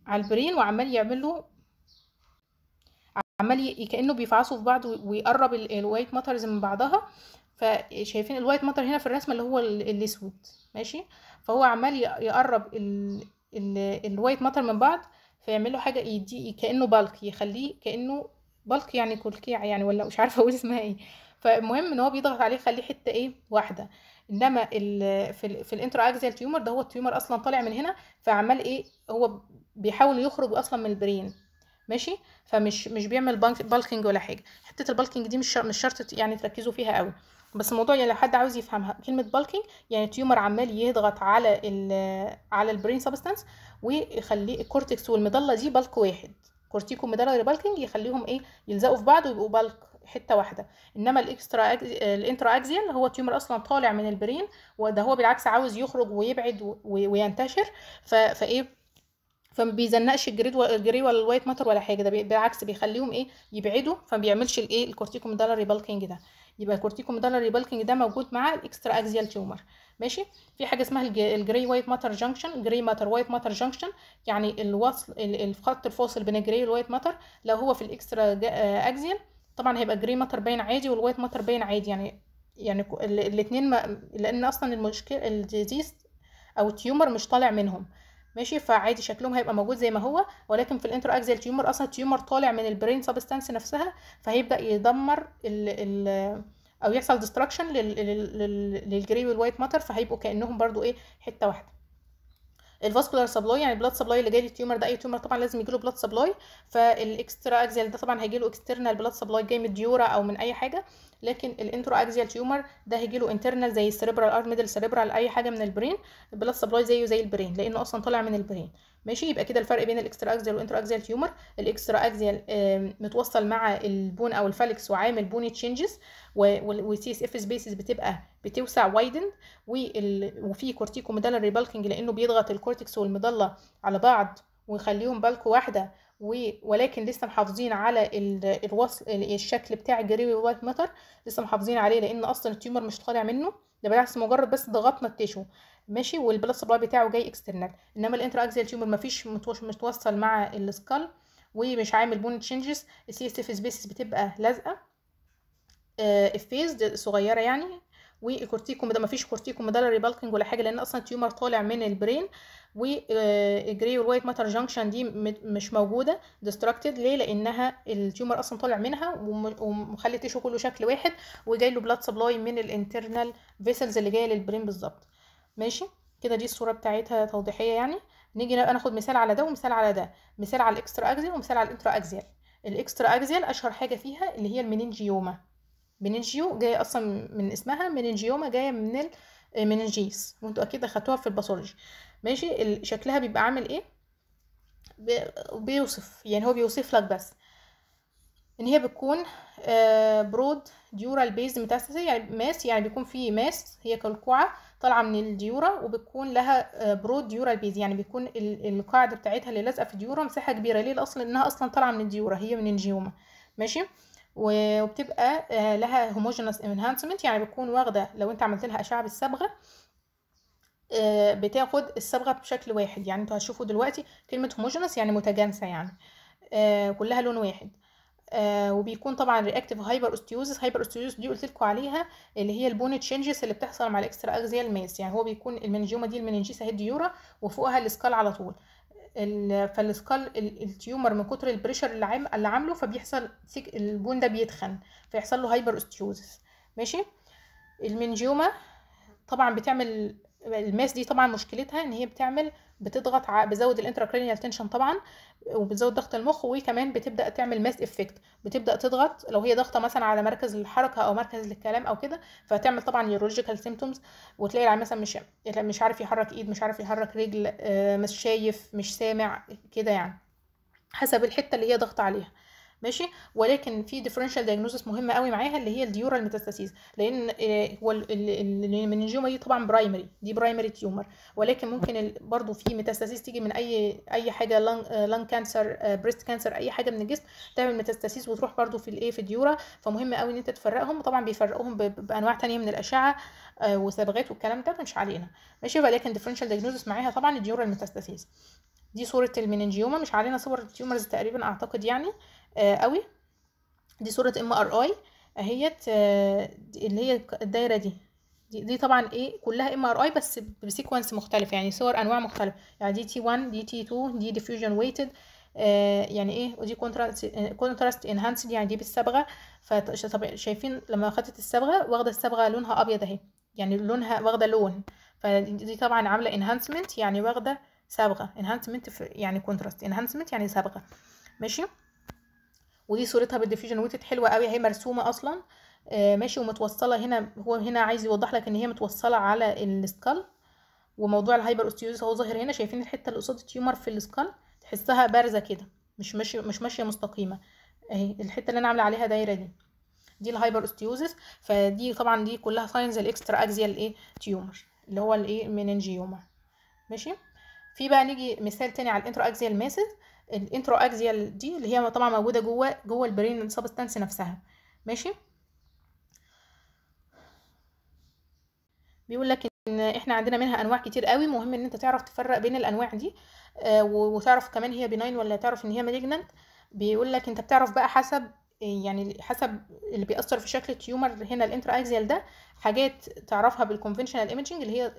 على ال brain وعمال يعمل له عمال كأنه بيفعصوا في بعض ويقرب ال white matters من بعضها. فشايفين ال white matter هنا في الرسمة اللي هو الأسود. ماشي؟ فهو عمال يقرب ال white matter من بعض فيعمل له حاجة يدي كأنه bulk يخليه كأنه bulk يعني كلكيع يعني ولا مش عارفة أقول اسمها إيه. فالمهم إن هو بيضغط عليه يخليه حتة إيه واحدة. إنما في ال في ال intra-axial tumor ده هو ال tumor أصلا طالع من هنا فعمال إيه هو بيحاول يخرج أصلا من ال brain. ماشي؟ فمش مش بيعمل bulking ولا حاجة. حتة ال bulking دي مش مش شرط يعني تركزوا فيها قوي. بس الموضوع يعني لو حد عاوز يفهمها. كلمة bulking يعني tumor عمال يضغط على على ال brain substance ويخليه ال cortex وال medulla دي bulk واحد. corticomedullary bulking يخليهم إيه يلزقوا في بعض ويبقوا bulk حتة واحدة. إنما ال extra ال intra-axial هو tumor أصلا طالع من ال brain وده هو بالعكس عاوز يخرج ويبعد وينتشر. فإيه فما بيزنقش ال grey ولا ال white matter ولا حاجة. ده بالعكس بيخليهم إيه يبعدوا فما بيعملش الإيه ال corticomedullary bulking ده. يبقى ال corticomedullary bulking ده موجود مع ال extra-axial tumor ماشي؟ في حاجة اسمها ال grey white matter junction grey matter white matter junction يعني الوصل الخط الفاصل بين ال grey وال white matter لو هو في ال extra-axial طبعا هيبقى ال grey matter باين عادي وال white matter باين عادي يعني يعني الاثنين لأن أصلا المشكلة ال disease أو ال tumor مش طالع منهم. ماشي؟ فعادي شكلهم هيبقى موجود زي ما هو ولكن في ال intra-axial tumor أصلا ال tumor طالع من ال brain substance نفسها فهيبدأ يدمر ال ال أو يحصل destruction لل grey وال white matter فهيبقوا كأنهم برضو إيه حتة واحدة. ال vascular supply يعني ال blood supply اللي جاي لل tumor ده أي tumor طبعا لازم يجي له blood supply فال extra-axial ده طبعا هيجي له external blood supply جاي من ال dura أو من أي حاجة. لكن ال intra-axial tumor ده هيجي له internal زي ال cerebral or middle cerebral أي حاجة من ال brain ال blood supply زيه زي ال brain لأنه أصلا طالع من ال brain ماشي؟ يبقى كده الفرق بين ال extra-axial وال intra-axial tumor ال extra-axial متوصل مع ال bone أو ال falx وعامل bony changes وال CSF spaces بتبقى بتوسع widen وفي corticomedullary bulking لأنه بيضغط ال cortex وال medulla على بعض ويخليهم bulk واحدة ولكن لسه محافظين على الوصل الشكل بتاع ال grey white matter لسه محافظين عليه لأن أصلا ال tumor مش طالع منه. ده بالعكس مجرد بس ضغطنا ال tissue. ماشي وال blood supply بتاعه جاي external إنما ال intra-axial tumor مفيش متوصل مع ال skull ومش عامل bone changes ال CSF spaces بتبقى لازقة effaced صغيرة يعني وال corticomedullary مفيش corticomedullary bulking ولا حاجة لأن أصلا التيومر طالع من البرين والجري والوايت ماتر جانكشن دي مش موجودة destructed ليه؟ لأنها ال tumor أصلا طالع منها ومخلي tissue كله شكل واحد وجاي له blood supply من ال internal vessels اللي جاية لل brain بالظبط. ماشي؟ كده دي الصورة بتاعتها توضيحية يعني. نيجي ناخد مثال على ده ومثال على ده. مثال على ال extra-axial ومثال على ال intra-axial ال extra-axial أشهر حاجة فيها اللي هي ال meningioma meningio جاية أصلا من اسمها meningioma جاية من ال meninges وانتوا أكيد أخدتوها في ال pathology. ماشي؟ شكلها بيبقى عامل إيه؟ بيوصف. يعني هو بيوصف لك بس. إن هي بتكون broad dural base metastasis يعني mass يعني بيكون في mass هي كلكوعة طالعة من ال dura وبتكون لها broad dural base يعني بيكون القاعدة بتاعتها اللي لازقه في ال dura مساحة كبيرة. ليه؟ الاصل إنها أصلا طالعة من ال dura هي meningioma. ماشي؟ وبتبقى لها homogeneous enhancement يعني بتكون واخدة لو أنت عملت لها أشعة بالصبغة بتاخد الصبغة بشكل واحد. يعني أنتوا هتشوفوا دلوقتي كلمة homogeneous يعني متجانسة يعني كلها لون واحد. آه وبيكون طبعا reactive hyperostosis hyperostosis دي قلت لكم عليها اللي هي ال bone changes اللي بتحصل مع ال extra-axial mass يعني هو بيكون ال meningioma دي ال meninges اهي dura وفوقها ال skull على طول. فال skull ال tumor من كتر ال pressure اللي عام اللي عامله فبيحصل ال bone ده بيتخن فيحصل له hyperostosis ماشي؟ ال meningioma طبعا بتعمل ال mass دي طبعا مشكلتها إن هي بتعمل بتضغط ع... بتزود ال intracranial tension طبعا وبتزود ضغط المخ وكمان بتبدأ تعمل mass effect بتبدأ تضغط لو هي ضغطه مثلا على مركز الحركة أو مركز الكلام أو كده فتعمل طبعا neurological symptoms وتلاقي العيان مثلا مش مش عارف يحرك إيد مش عارف يحرك رجل مش شايف مش سامع كده يعني. حسب الحتة اللي هي ضغط عليها. ماشي؟ ولكن في differential diagnosis مهمة قوي معاها اللي هي ال dural metastasis لأن هو ال meningioma دي طبعا primary دي primary tumor ولكن ممكن برضو في metastasis تيجي من أي أي حاجة lung cancer breast cancer أي حاجة من الجسم تعمل metastasis وتروح برضو في الايه في ال dura. فمهم قوي إن أنت تفرقهم. طبعا بيفرقوهم بأنواع تانية من الأشعة وصبغات والكلام ده مش علينا. ماشي؟ ولكن differential diagnosis معاها طبعا ال dural metastasis دي صورة ال meningioma مش علينا صور ال tumors تقريبا أعتقد يعني آه قوي. دي صورة MRI اهيت آه اللي هي الدايرة دي. دي, دي طبعا إيه كلها MRI بس ب sequence مختلف يعني صور أنواع مختلفة. يعني دي T1 دي T2 دي diffusion weighted آه يعني إيه ودي contrast contrast enhanced يعني دي بالصبغة. فشايفين لما اخدت الصبغة واخدة الصبغة لونها أبيض أهي يعني لونها واخدة لون. فدي طبعا عاملة enhancement يعني واخدة صبغه enhancement يعني contrast enhancement يعني صبغه ماشي؟ ودي صورتها بال diffusion weighted حلوة قوي. هي مرسومة أصلا. آه ماشي ومتوصلة هنا. هو هنا عايز يوضح لك إن هي متوصلة على ال skull وموضوع ال hyperostosis هو ظاهر هنا. شايفين الحتة اللي قصاد ال tumor في ال skull تحسها بارزة كده. مش ماشيه مش ماشية مستقيمة. أهي الحتة اللي أنا عاملة عليها دايرة دي. دي ال hyperostosis فدي طبعا دي كلها signs ال extra-axial إيه؟ tumor اللي هو الإيه؟ meningioma ماشي؟ في بقى نيجي مثال تاني على ال intra-axial masses ال intra-axial دي اللي هي طبعا موجودة جوه جوه ال brain substance نفسها. ماشي؟ بيقول لك إن إحنا عندنا منها أنواع كتير قوي. مهم إن أنت تعرف تفرق بين الأنواع دي. آه وتعرف كمان هي benign ولا تعرف إن هي malignant بيقول لك أنت بتعرف بقى حسب يعني حسب اللي بيأثر في شكل ال tumor هنا ال intra-axial ده حاجات تعرفها بال conventional imaging اللي هي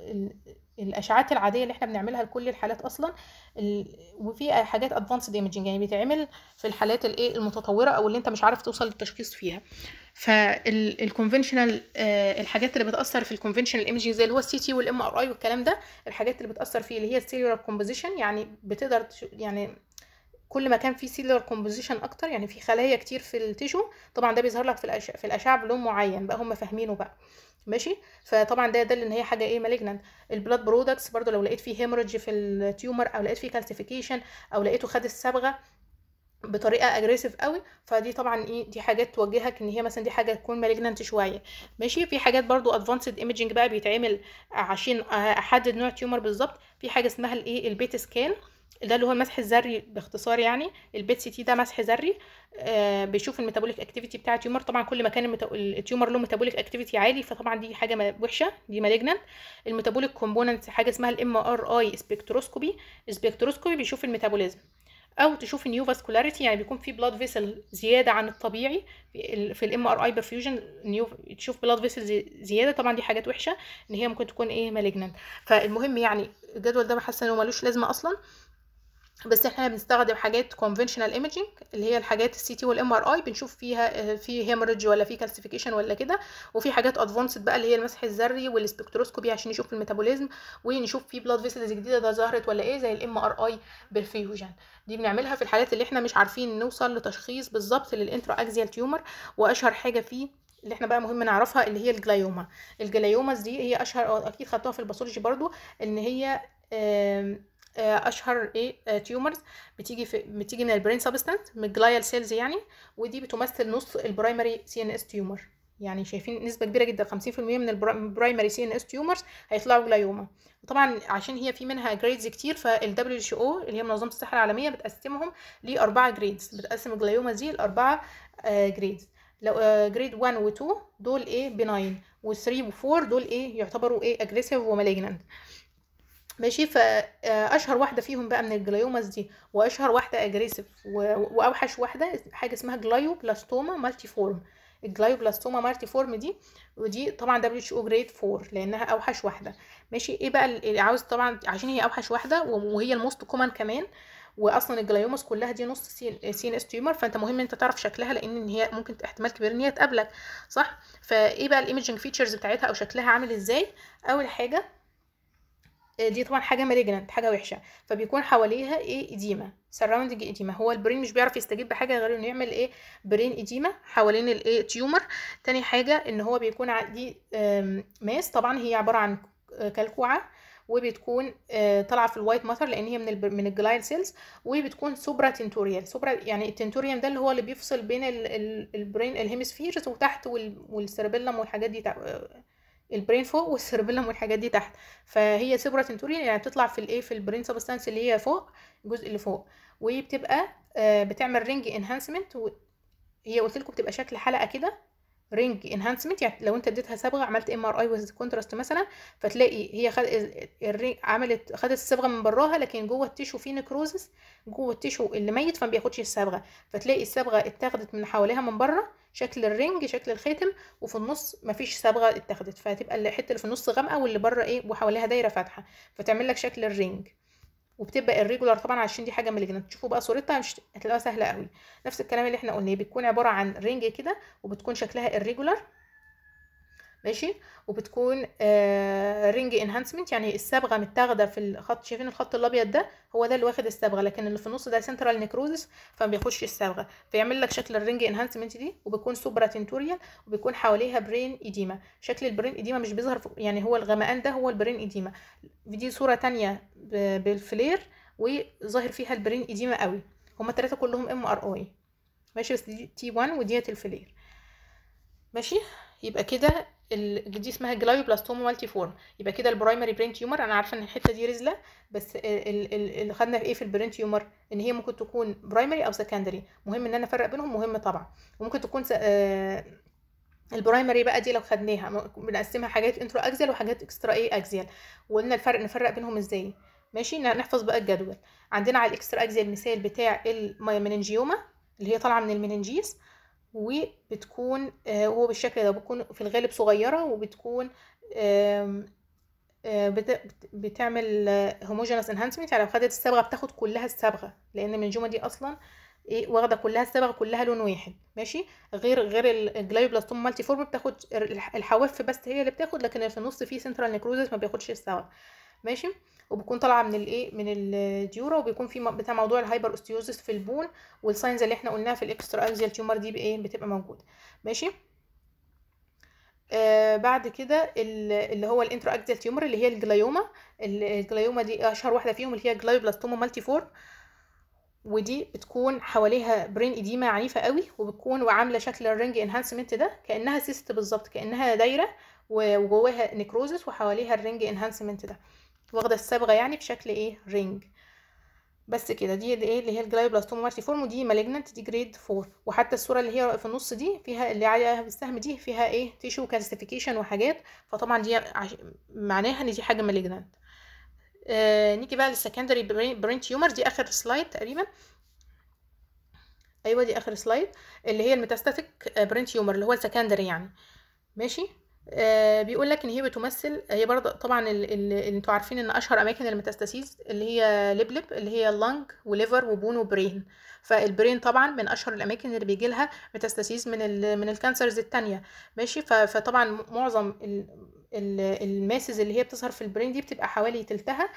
الأشعات العادية اللي إحنا بنعملها لكل الحالات أصلا وفي حاجات advanced imaging يعني بيتعمل في الحالات الايه المتطورة أو اللي أنت مش عارف توصل للتشخيص فيها. فال conventional الحاجات اللي بتأثر في ال conventional imaging زي اللي هو ال CT وال MRI والكلام ده الحاجات اللي بتأثر فيه اللي هي ال cellular composition يعني بتقدر يعني كل ما كان في cellular composition أكتر يعني في خلايا كتير في ال tissue طبعا ده بيظهر لك في الاشعه في الأشعة بلون معين بقى هم فاهمينه بقى. ماشي؟ فطبعا ده يدل إن هي حاجة إيه malignant ال blood products برضو لو لقيت فيه hemorrhage في ال tumor أو لقيت فيه calcification أو لقيته خد الصبغة بطريقة aggressive قوي فدي طبعا إيه دي حاجات توجهك إن هي مثلا دي حاجة تكون malignant شوية. ماشي؟ في حاجات برضو advanced imaging بقى بيتعمل عشان أحدد نوع ال tumor بالظبط. في حاجة اسمها الايه ال PET scan ده اللي هو المسح الذري باختصار يعني ال PET CT ده مسح ذري آه بيشوف ال metabolic activity بتاع ال tumor. طبعا كل ما كان. ال tumor له metabolic activity عالي فطبعا دي حاجة وحشة دي malignant ال metabolic component حاجة اسمها ال MRI spectroscopy ال spectroscopy بيشوف ال metabolism. أو تشوف ال neovascularity يعني بيكون في blood vessel زيادة عن الطبيعي. في ال MRI perfusion neo تشوف blood vessel زيادة. طبعا دي حاجات وحشة إن هي ممكن تكون إيه malignant فالمهم يعني الجدول ده بحس إنه ملوش لازمة أصلا. بس إحنا بنستخدم حاجات conventional imaging اللي هي الحاجات ال CT وال MRI بنشوف فيها في hemorrhage ولا في calcification ولا كده. وفي حاجات advanced بقى اللي هي المسح الذري وال spectroscopy عشان نشوف ال metabolism ونشوف في blood vessels جديدة ده ظهرت ولا إيه زي ال MRI perfusion دي بنعملها في الحالات اللي إحنا مش عارفين نوصل لتشخيص بالظبط لل intra-axial tumor وأشهر حاجة فيه اللي إحنا بقى مهم نعرفها اللي هي ال glioma. ال gliomas دي هي أشهر أكيد خدتوها في ال pathology برضو إن هي أشهر إيه tumors بتيجي في بتيجي من ال brain substance من ال glial cells يعني ودي بتمثل نص ال primary CNS tumor يعني شايفين نسبة كبيرة جدا 50% من ال primary CNS tumors هيطلعوا glioma وطبعا عشان هي في منها grades كتير فال WHO اللي هي منظمة الصحة العالمية بتقسمهم لأربعة grades بتقسم ال glioma دي لأربعة grades لو grade 1 و 2 دول إيه benign و3 و4 دول إيه يعتبروا إيه aggressive و malignant ماشي فاشهر واحدة فيهم بقى من ال gliomas دي وأشهر واحدة aggressive وأوحش واحدة حاجة اسمها glioblastoma multiforme ال glioblastoma multiforme دي ودي طبعا دبليو اتش أو جريد 4 لأنها أوحش واحدة. ماشي إيه بقى اللي عاوز طبعا عشان هي أوحش واحدة وهي ال most common كمان واصلا ال gliomas كلها دي نص CNS tumor فأنت مهم أنت تعرف شكلها لأن إن هي ممكن احتمال كبير إن هي تقابلك صح؟ فإيه بقى ال imaging features بتاعتها أو شكلها عامل إزاي؟ أول حاجة دي طبعا حاجة malignant حاجة وحشة. فبيكون حواليها إيه؟ edema. surrounding edema. هو ال brain مش بيعرف يستجيب بحاجة غير إنه يعمل إيه؟ brain edema حوالين الايه tumor تاني حاجة إن هو بيكون دي mass. طبعا هي عبارة عن كلكوعه وبتكون طالعة في ال white matter لأن هي من من ال glial cells وبتكون supratentorial supra يعني ال tentorium ده اللي هو اللي بيفصل بين ال brain hemispheres وتحت وال cerebellum والحاجات دي ال brain فوق وال cerebellum والحاجات دي تحت. فهي supratentorial يعني بتطلع في الايه في ال brain substance اللي هي فوق الجزء اللي فوق. وبتبقى بتعمل ring enhancement هي قلت لكم بتبقى شكل حلقة كده ring enhancement يعني لو انت اديتها صبغة عملت MRI with contrast مثلا فتلاقي هي خد ال ring عملت خدت الصبغة من براها لكن جوه ال tissue في necrosis جوه ال tissue اللي ميت فما بياخدش الصبغة. فتلاقي الصبغة اتاخدت من حواليها من بره شكل ال ring شكل الخاتم وفي النص مفيش صبغة اتاخدت فهتبقى الحتة اللي في النص غامقة واللي بره إيه وحواليها دايرة فاتحة. فتعمل لك شكل ال ring وبتبقى irregular طبعا عشان دي حاجة malignant تشوفوا بقى صورتها مش هتلاقوها سهلة قوي. نفس الكلام اللي إحنا قلناه بتكون عبارة عن ring كده وبتكون شكلها irregular ماشي؟ وبتكون آه ring enhancement يعني الصبغه متاخدة في الخط شايفين الخط الأبيض ده؟ هو ده اللي واخد الصبغه لكن اللي في النص ده central necrosis فما بياخدش الصبغه فيعمل لك شكل ال ring enhancement دي وبيكون supratentorial وبيكون حواليها brain edema شكل ال brain edema مش بيظهر يعني هو الغمقان ده هو ال brain edema دي صورة تانية بال FLAIR وظاهر فيها ال brain edema قوي. هما الثلاثه كلهم MRI ماشي بس دي T 1 وديت ال FLAIR ماشي؟ يبقى كده دي اسمها glioblastoma multiforme يبقى كده ال primary brain tumor أنا عارفة إن الحتة دي رزلة بس اللي خدنا إيه في ال brain tumor؟ إن هي ممكن تكون primary أو secondary مهم إن أنا أفرق بينهم مهم طبعا. وممكن تكون ال primary بقى دي لو خدناها بنقسمها حاجات intra-axial وحاجات extra إيه axial وقلنا الفرق نفرق بينهم إزاي؟ ماشي؟ نحفظ بقى الجدول. عندنا على ال extra-axial مثال بتاع ال meningioma اللي هي طالعة من ال meninges وبتكون آه، هو بالشكل ده بتكون في الغالب صغيرة وبتكون آه، بت- بت- بتعمل homogeneous enhancement يعني لو خدت الصبغه بتاخد كلها الصبغه لأن ال meningioma دي أصلا إيه واخدة كلها الصبغه كلها لون واحد ماشي؟ غير غير ال glioblastoma multiforme بتاخد الح- الحواف بس هي اللي بتاخد لكن في النص فيه central necrosis ما بياخدش الصبغه ماشي؟ وبتكون طالعة من الإيه؟ من ال dura وبيكون في بتاع موضوع ال hyperostosis في ال bone وال signs اللي إحنا قلناها في ال extra-axial tumor دي بإيه؟ بتبقى موجودة. ماشي؟ آه بعد كده ال- اللي هو ال intra-axial tumor اللي هي ال glioma. ال- ال glioma دي أشهر واحدة فيهم اللي هي glioblastoma multiforme ودي بتكون حواليها brain edema عنيفة قوي وبتكون وعاملة شكل ال ring enhancement ده كأنها cyst بالظبط كأنها دايرة وجواها necrosis وحواليها ال ring enhancement ده. واخدة الصبغة يعني بشكل إيه ring بس كده دي إيه اللي هي ال glioblastoma multiforme ودي malignant دي grade 4 وحتى الصورة اللي هي في النص دي فيها اللي عليها بالسهم دي فيها إيه tissue calcification وحاجات. فطبعا دي عش... معناها إن دي حاجة malignant آه نيجي بقى لل secondary brain tumor دي آخر slide تقريبا. أيوه دي آخر slide اللي هي ال metastatic brain tumor اللي هو ال secondary يعني. ماشي؟ بيقول لك إن هي بتمثل هي برضه طبعا أنتوا عارفين إن أشهر أماكن ال metastasis اللي هي لبلب اللي هي اللنج وليفر وبون وبرين. فالبرين طبعا من أشهر الأماكن اللي بيجي لها metastasis من ال من ال cancers التانية. ماشي؟ فطبعا معظم ال- ال- ال masses اللي هي بتظهر في ال brain دي بتبقى حوالي تلتها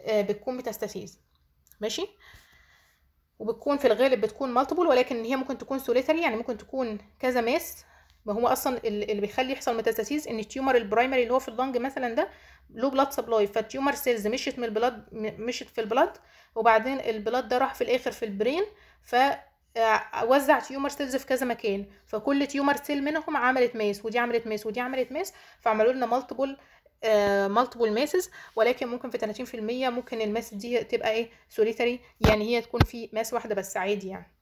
آه، بتكون metastasis. ماشي؟ وبتكون في الغالب بتكون multiple ولكن هي ممكن تكون solitary يعني ممكن تكون كذا ماس ما هو أصلا ال- اللي بيخلي يحصل metastasis إن ال tumor ال primary اللي هو في ال lung مثلا ده له blood supply فال tumor cells مشيت من ال blood مشيت في ال blood وبعدين ال blood ده راح في الآخر في ال brain ف آه، وزع tumor cells في كذا مكان. فكل tumor cell منهم عملت mass ودي عملت mass ودي عملت mass فعملوا لنا multiple multiple masses ولكن ممكن في 30% ممكن ال mass دي تبقى إيه solitary يعني هي تكون في mass واحدة بس عادي يعني.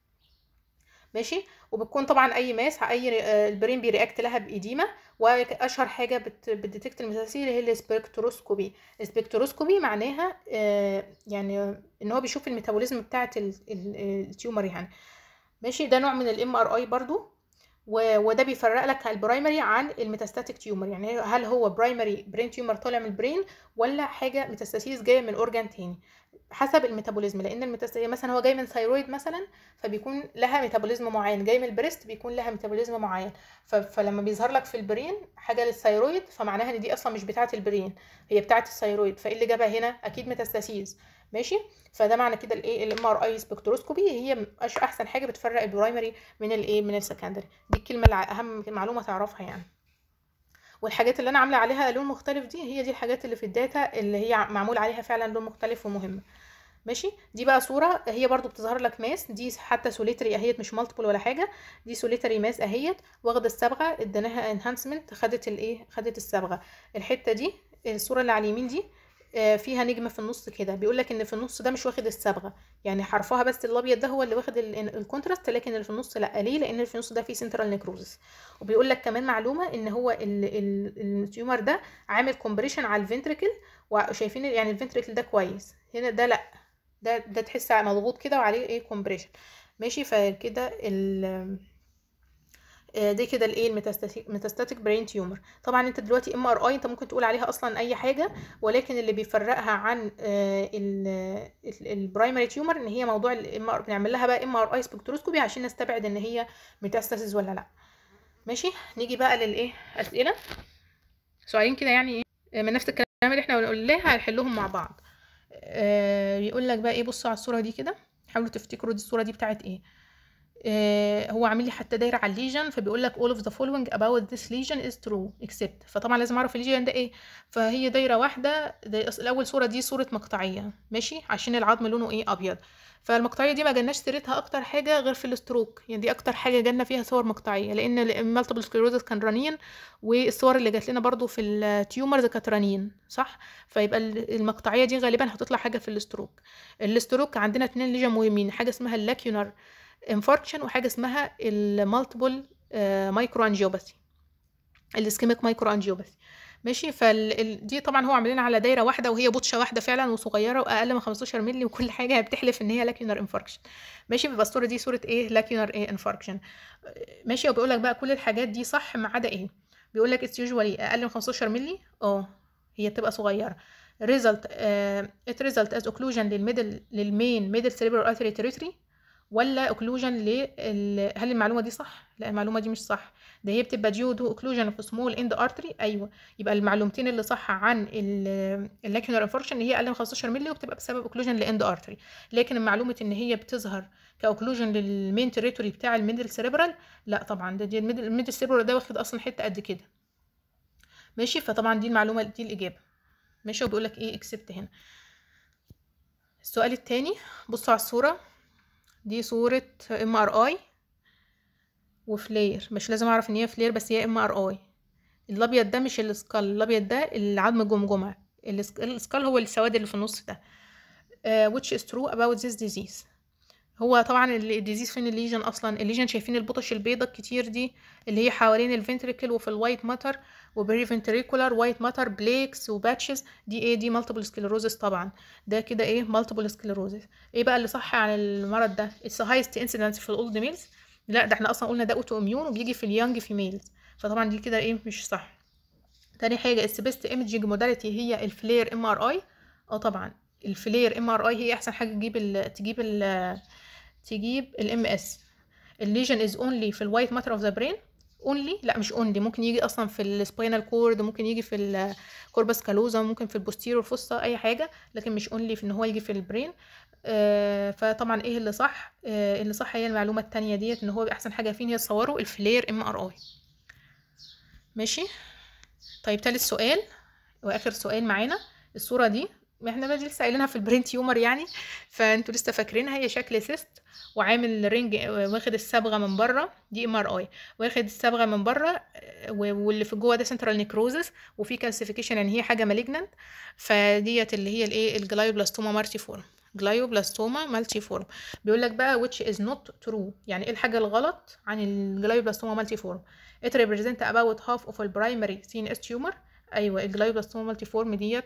ماشي؟ وبتكون طبعا أي mass أي آه، ال brain بي react لها ب edema. وأشهر حاجة بت بت detect ال metastasis هي ال spectroscopy ال spectroscopy معناها آه، يعني إن هو بيشوف ال metabolism بتاعه ال- ال- ال tumor يعني. ماشي؟ ده نوع من ال MRI برضو. وده بيفرق لك ال primary عن ال metastatic tumor. يعني هل هو primary brain tumor طالع من ال brain ولا حاجة metastasis جاية من organ تاني؟ حسب ال metabolism لأن ال metastasis مثلا هو جاي من thyroid مثلا فبيكون لها metabolism معين جاي من ال breast بيكون لها metabolism معين. فلما بيظهر لك في ال brain حاجة لل thyroid فمعناها إن دي أصلا مش بتاعة ال brain هي بتاعة ال thyroid فإيه اللي جابها هنا؟ أكيد metastasis ماشي؟ فده معنى كده الإيه؟ ال MRI spectroscopy هي أحسن حاجة بتفرق ال primary من الإيه؟ من ال secondary. دي الكلمة أهم معلومة تعرفها يعني. والحاجات اللي أنا عاملة عليها لون مختلف دي هي دي الحاجات اللي في ال data اللي هي معمول عليها فعلا لون مختلف ومهمه ماشي؟ دي بقى صورة هي برضو بتظهر لك mass دي حتى solitary اهيت مش multiple ولا حاجة. دي solitary mass اهيت واخدة الصبغة اديناها enhancement خدت الايه؟ خدت الصبغة. الحتة دي الصورة اللي على اليمين دي فيها نجمة في النص كده. بيقول لك إن في النص ده مش واخد الصبغه يعني حرفها بس الأبيض ده هو اللي واخد ال- ال contrast لكن اللي في النص لأ. ليه؟ لأن اللي في النص ده فيه central necrosis وبيقول لك كمان معلومة إن هو ال- ال- ال tumor ده عامل compression على ال ventricle وشايفين يعني ال ventricle ده كويس. هنا ده لأ. ده ده تحس مضغوط كده وعليه إيه compression ماشي فكده ال آه، دي كده الايه ال metastatic brain tumor. طبعا أنت دلوقتي MRI أنت ممكن تقول عليها أصلا أي حاجة ولكن اللي بيفرقها عن ال primary tumor إن هي موضوع ال MR بنعمل لها بقى MRI spectroscopy عشان نستبعد إن هي metastasis ولا لأ. ماشي؟ نيجي بقى للايه أسئلة. سؤالين كده يعني آه، من نفس الكلام اللي إحنا قلناه هنحلهم مع بعض. آه، بيقول لك بقى إيه بصوا على الصورة دي كده. حاولوا تفتكروا دي الصورة دي بتاعت إيه. آه، هو عامل لي حتى دايرة على ال lesion فبيقول لك all of the following about this lesion is true except. فطبعا لازم أعرف ال lesion ده إيه. فهي دايرة واحدة ده أص- الأول صورة دي صورة مقطعية ماشي؟ عشان العظم لونه إيه؟ أبيض. فالمقطعية دي ما جالناش سيرتها أكتر حاجة غير في ال stroke يعني دي أكتر حاجة جالنا فيها صور مقطعية لأن ال multiple sclerosis كان رنين والصور اللي جات لنا برضو في ال tumors كانت رنين صح؟ فيبقى ال- المقطعية دي غالبا هتطلع حاجة في ال stroke ال stroke عندنا اتنين lesion مهمين حاجة اسمها ال lacunar infarction وحاجة اسمها ال multiple microangiopathy ال ischemic microangiopathy ماشي؟ فدي طبعا هو عاملينها على دايرة واحدة وهي باتشة واحدة فعلا وصغيرة وأقل من 15 مللي وكل حاجة بتحلف إن هي lacunar infarction ماشي؟ بيبقى الصورة دي صورة إيه؟ lacunar إيه؟ infarction ماشي؟ وبيقول لك بقى كل الحاجات دي صح ما عدا إيه؟ بيقول لك it's usually أقل من 15 مللي؟ آه. هي بتبقى صغيرة. uh, it result as occlusion لل middle لل main middle cerebral artery territory ولا occlusion لل... هل المعلومة دي صح؟ لا المعلومة دي مش صح. ده هي بتبقى due to occlusion في small end artery أيوه. يبقى المعلومتين اللي صح عن ال lacunar infarction ان هي أقل من 15 مللي وبتبقى بسبب occlusion ل end artery لكن معلومه إن هي بتظهر ك occlusion لل main territory بتاع ال middle cerebral لا طبعا. ده دي ال middle, cerebral ده واخد أصلا حتة قد كده. ماشي؟ فطبعا دي المعلومة دي الإجابة. ماشي؟ وبيقول لك إيه؟ except هنا. السؤال التاني. بصوا على الصورة. دي صورة MRI و FLAIR. مش لازم أعرف إن هي FLAIR بس هي MRI الأبيض ده مش ال skull الأبيض ده العظم الجمجمة. ال skull هو السواد اللي في النص ده. uh, which is true about this disease. هو طبعا ال disease فين ال lesion أصلا ال lesion شايفين ال patch البيضة الكتير دي اللي هي حوالين ال ventricle وفي ال white matter و periventricular white matter plaques و patches دي إيه؟ دي multiple sclerosis طبعا. ده كده إيه؟ multiple sclerosis إيه بقى اللي صح عن المرض ده؟ its highest incidence في ال old males لا ده إحنا أصلا قلنا ده autoimmune وبيجي في ال young females فطبعا دي كده إيه؟ مش صح. تاني حاجة its best imaging modality هي ال FLAIR MRI آه طبعا ال FLAIR MRI هي أحسن حاجة تجيب ال تجيب ال تجيب ال MS ال lesion is only في ال white matter of the brain only لا مش only ممكن يجي أصلا في ال spinal cord ممكن يجي في ال corpus callosum ممكن في ال posterior fossa أي حاجة لكن مش only في إن هو يجي في ال brain آه فطبعا إيه اللي صح؟ آه اللي صح هي المعلومة التانية ديت إن هو أحسن حاجة فين هي تصوروا ال FLAIR MRI ماشي؟ طيب تالت سؤال وآخر سؤال معانا. الصورة دي إحنا لسه قايلينها في ال brain tumor يعني فانتوا لسه فاكرينها هي شكل cyst وعامل ring واخد الصبغة من بره دي MRI واخد الصبغة من بره واللي في جوه ده central necrosis وفي calcification يعني هي حاجة malignant فديت اللي هي الايه ال glioblastoma multiforme glioblastoma multiforme بيقول لك بقى which is not true يعني إيه الحاجة الغلط عن ال glioblastoma multiforme it represent about half of the primary CNS tumor. أيوه ال glioblastoma multiforme ديت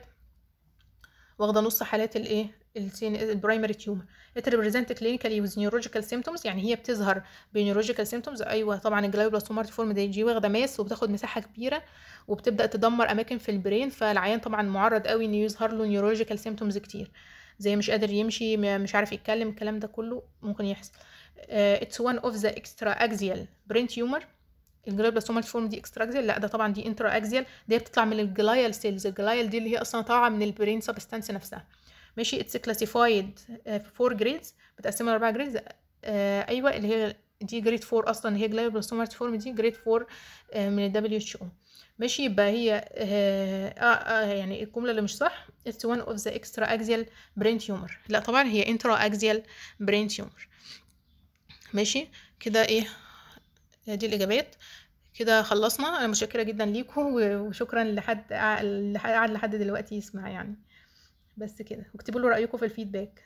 واخده نص حالات الايه ال primary tumor it represent clinically with neurological symptoms يعني هي بتظهر ب neurological symptoms. أيوه طبعا ال glioblastoma forme دي جي واخدة mass وبتاخد مساحة كبيرة وبتبدأ تدمر أماكن في ال brain فالعيان طبعا معرض قوي ان يظهر له neurological symptoms كتير. زي مش قادر يمشي مش عارف يتكلم الكلام ده كله ممكن يحصل. it's one of the extra axial brain tumor. ال glioblastoma forme دي extra axial لا ده طبعا دي intra axial دي بتطلع من ال glial cells ال glial دي اللي هي أصلا طالعة من ال brain substance نفسها. ماشي؟ it's classified 4 grades متقسمه لأربع grades آه أيوه اللي هي دي grade 4 أصلا هي glioblastoma forme دي grade 4 آه من ال WHO ماشي؟ يبقى هي آه آه يعني الجملة اللي مش صح it's one of the extra axial brain tumor. لا طبعا هي intra axial brain tumor. ماشي؟ كده إيه؟ دي الإجابات. كده خلصنا. أنا متشكرة جدا ليكم وشكرا لحد قعد لحد دلوقتي يسمع يعني. بس كده واكتبوا له رأيكم في الفيدباك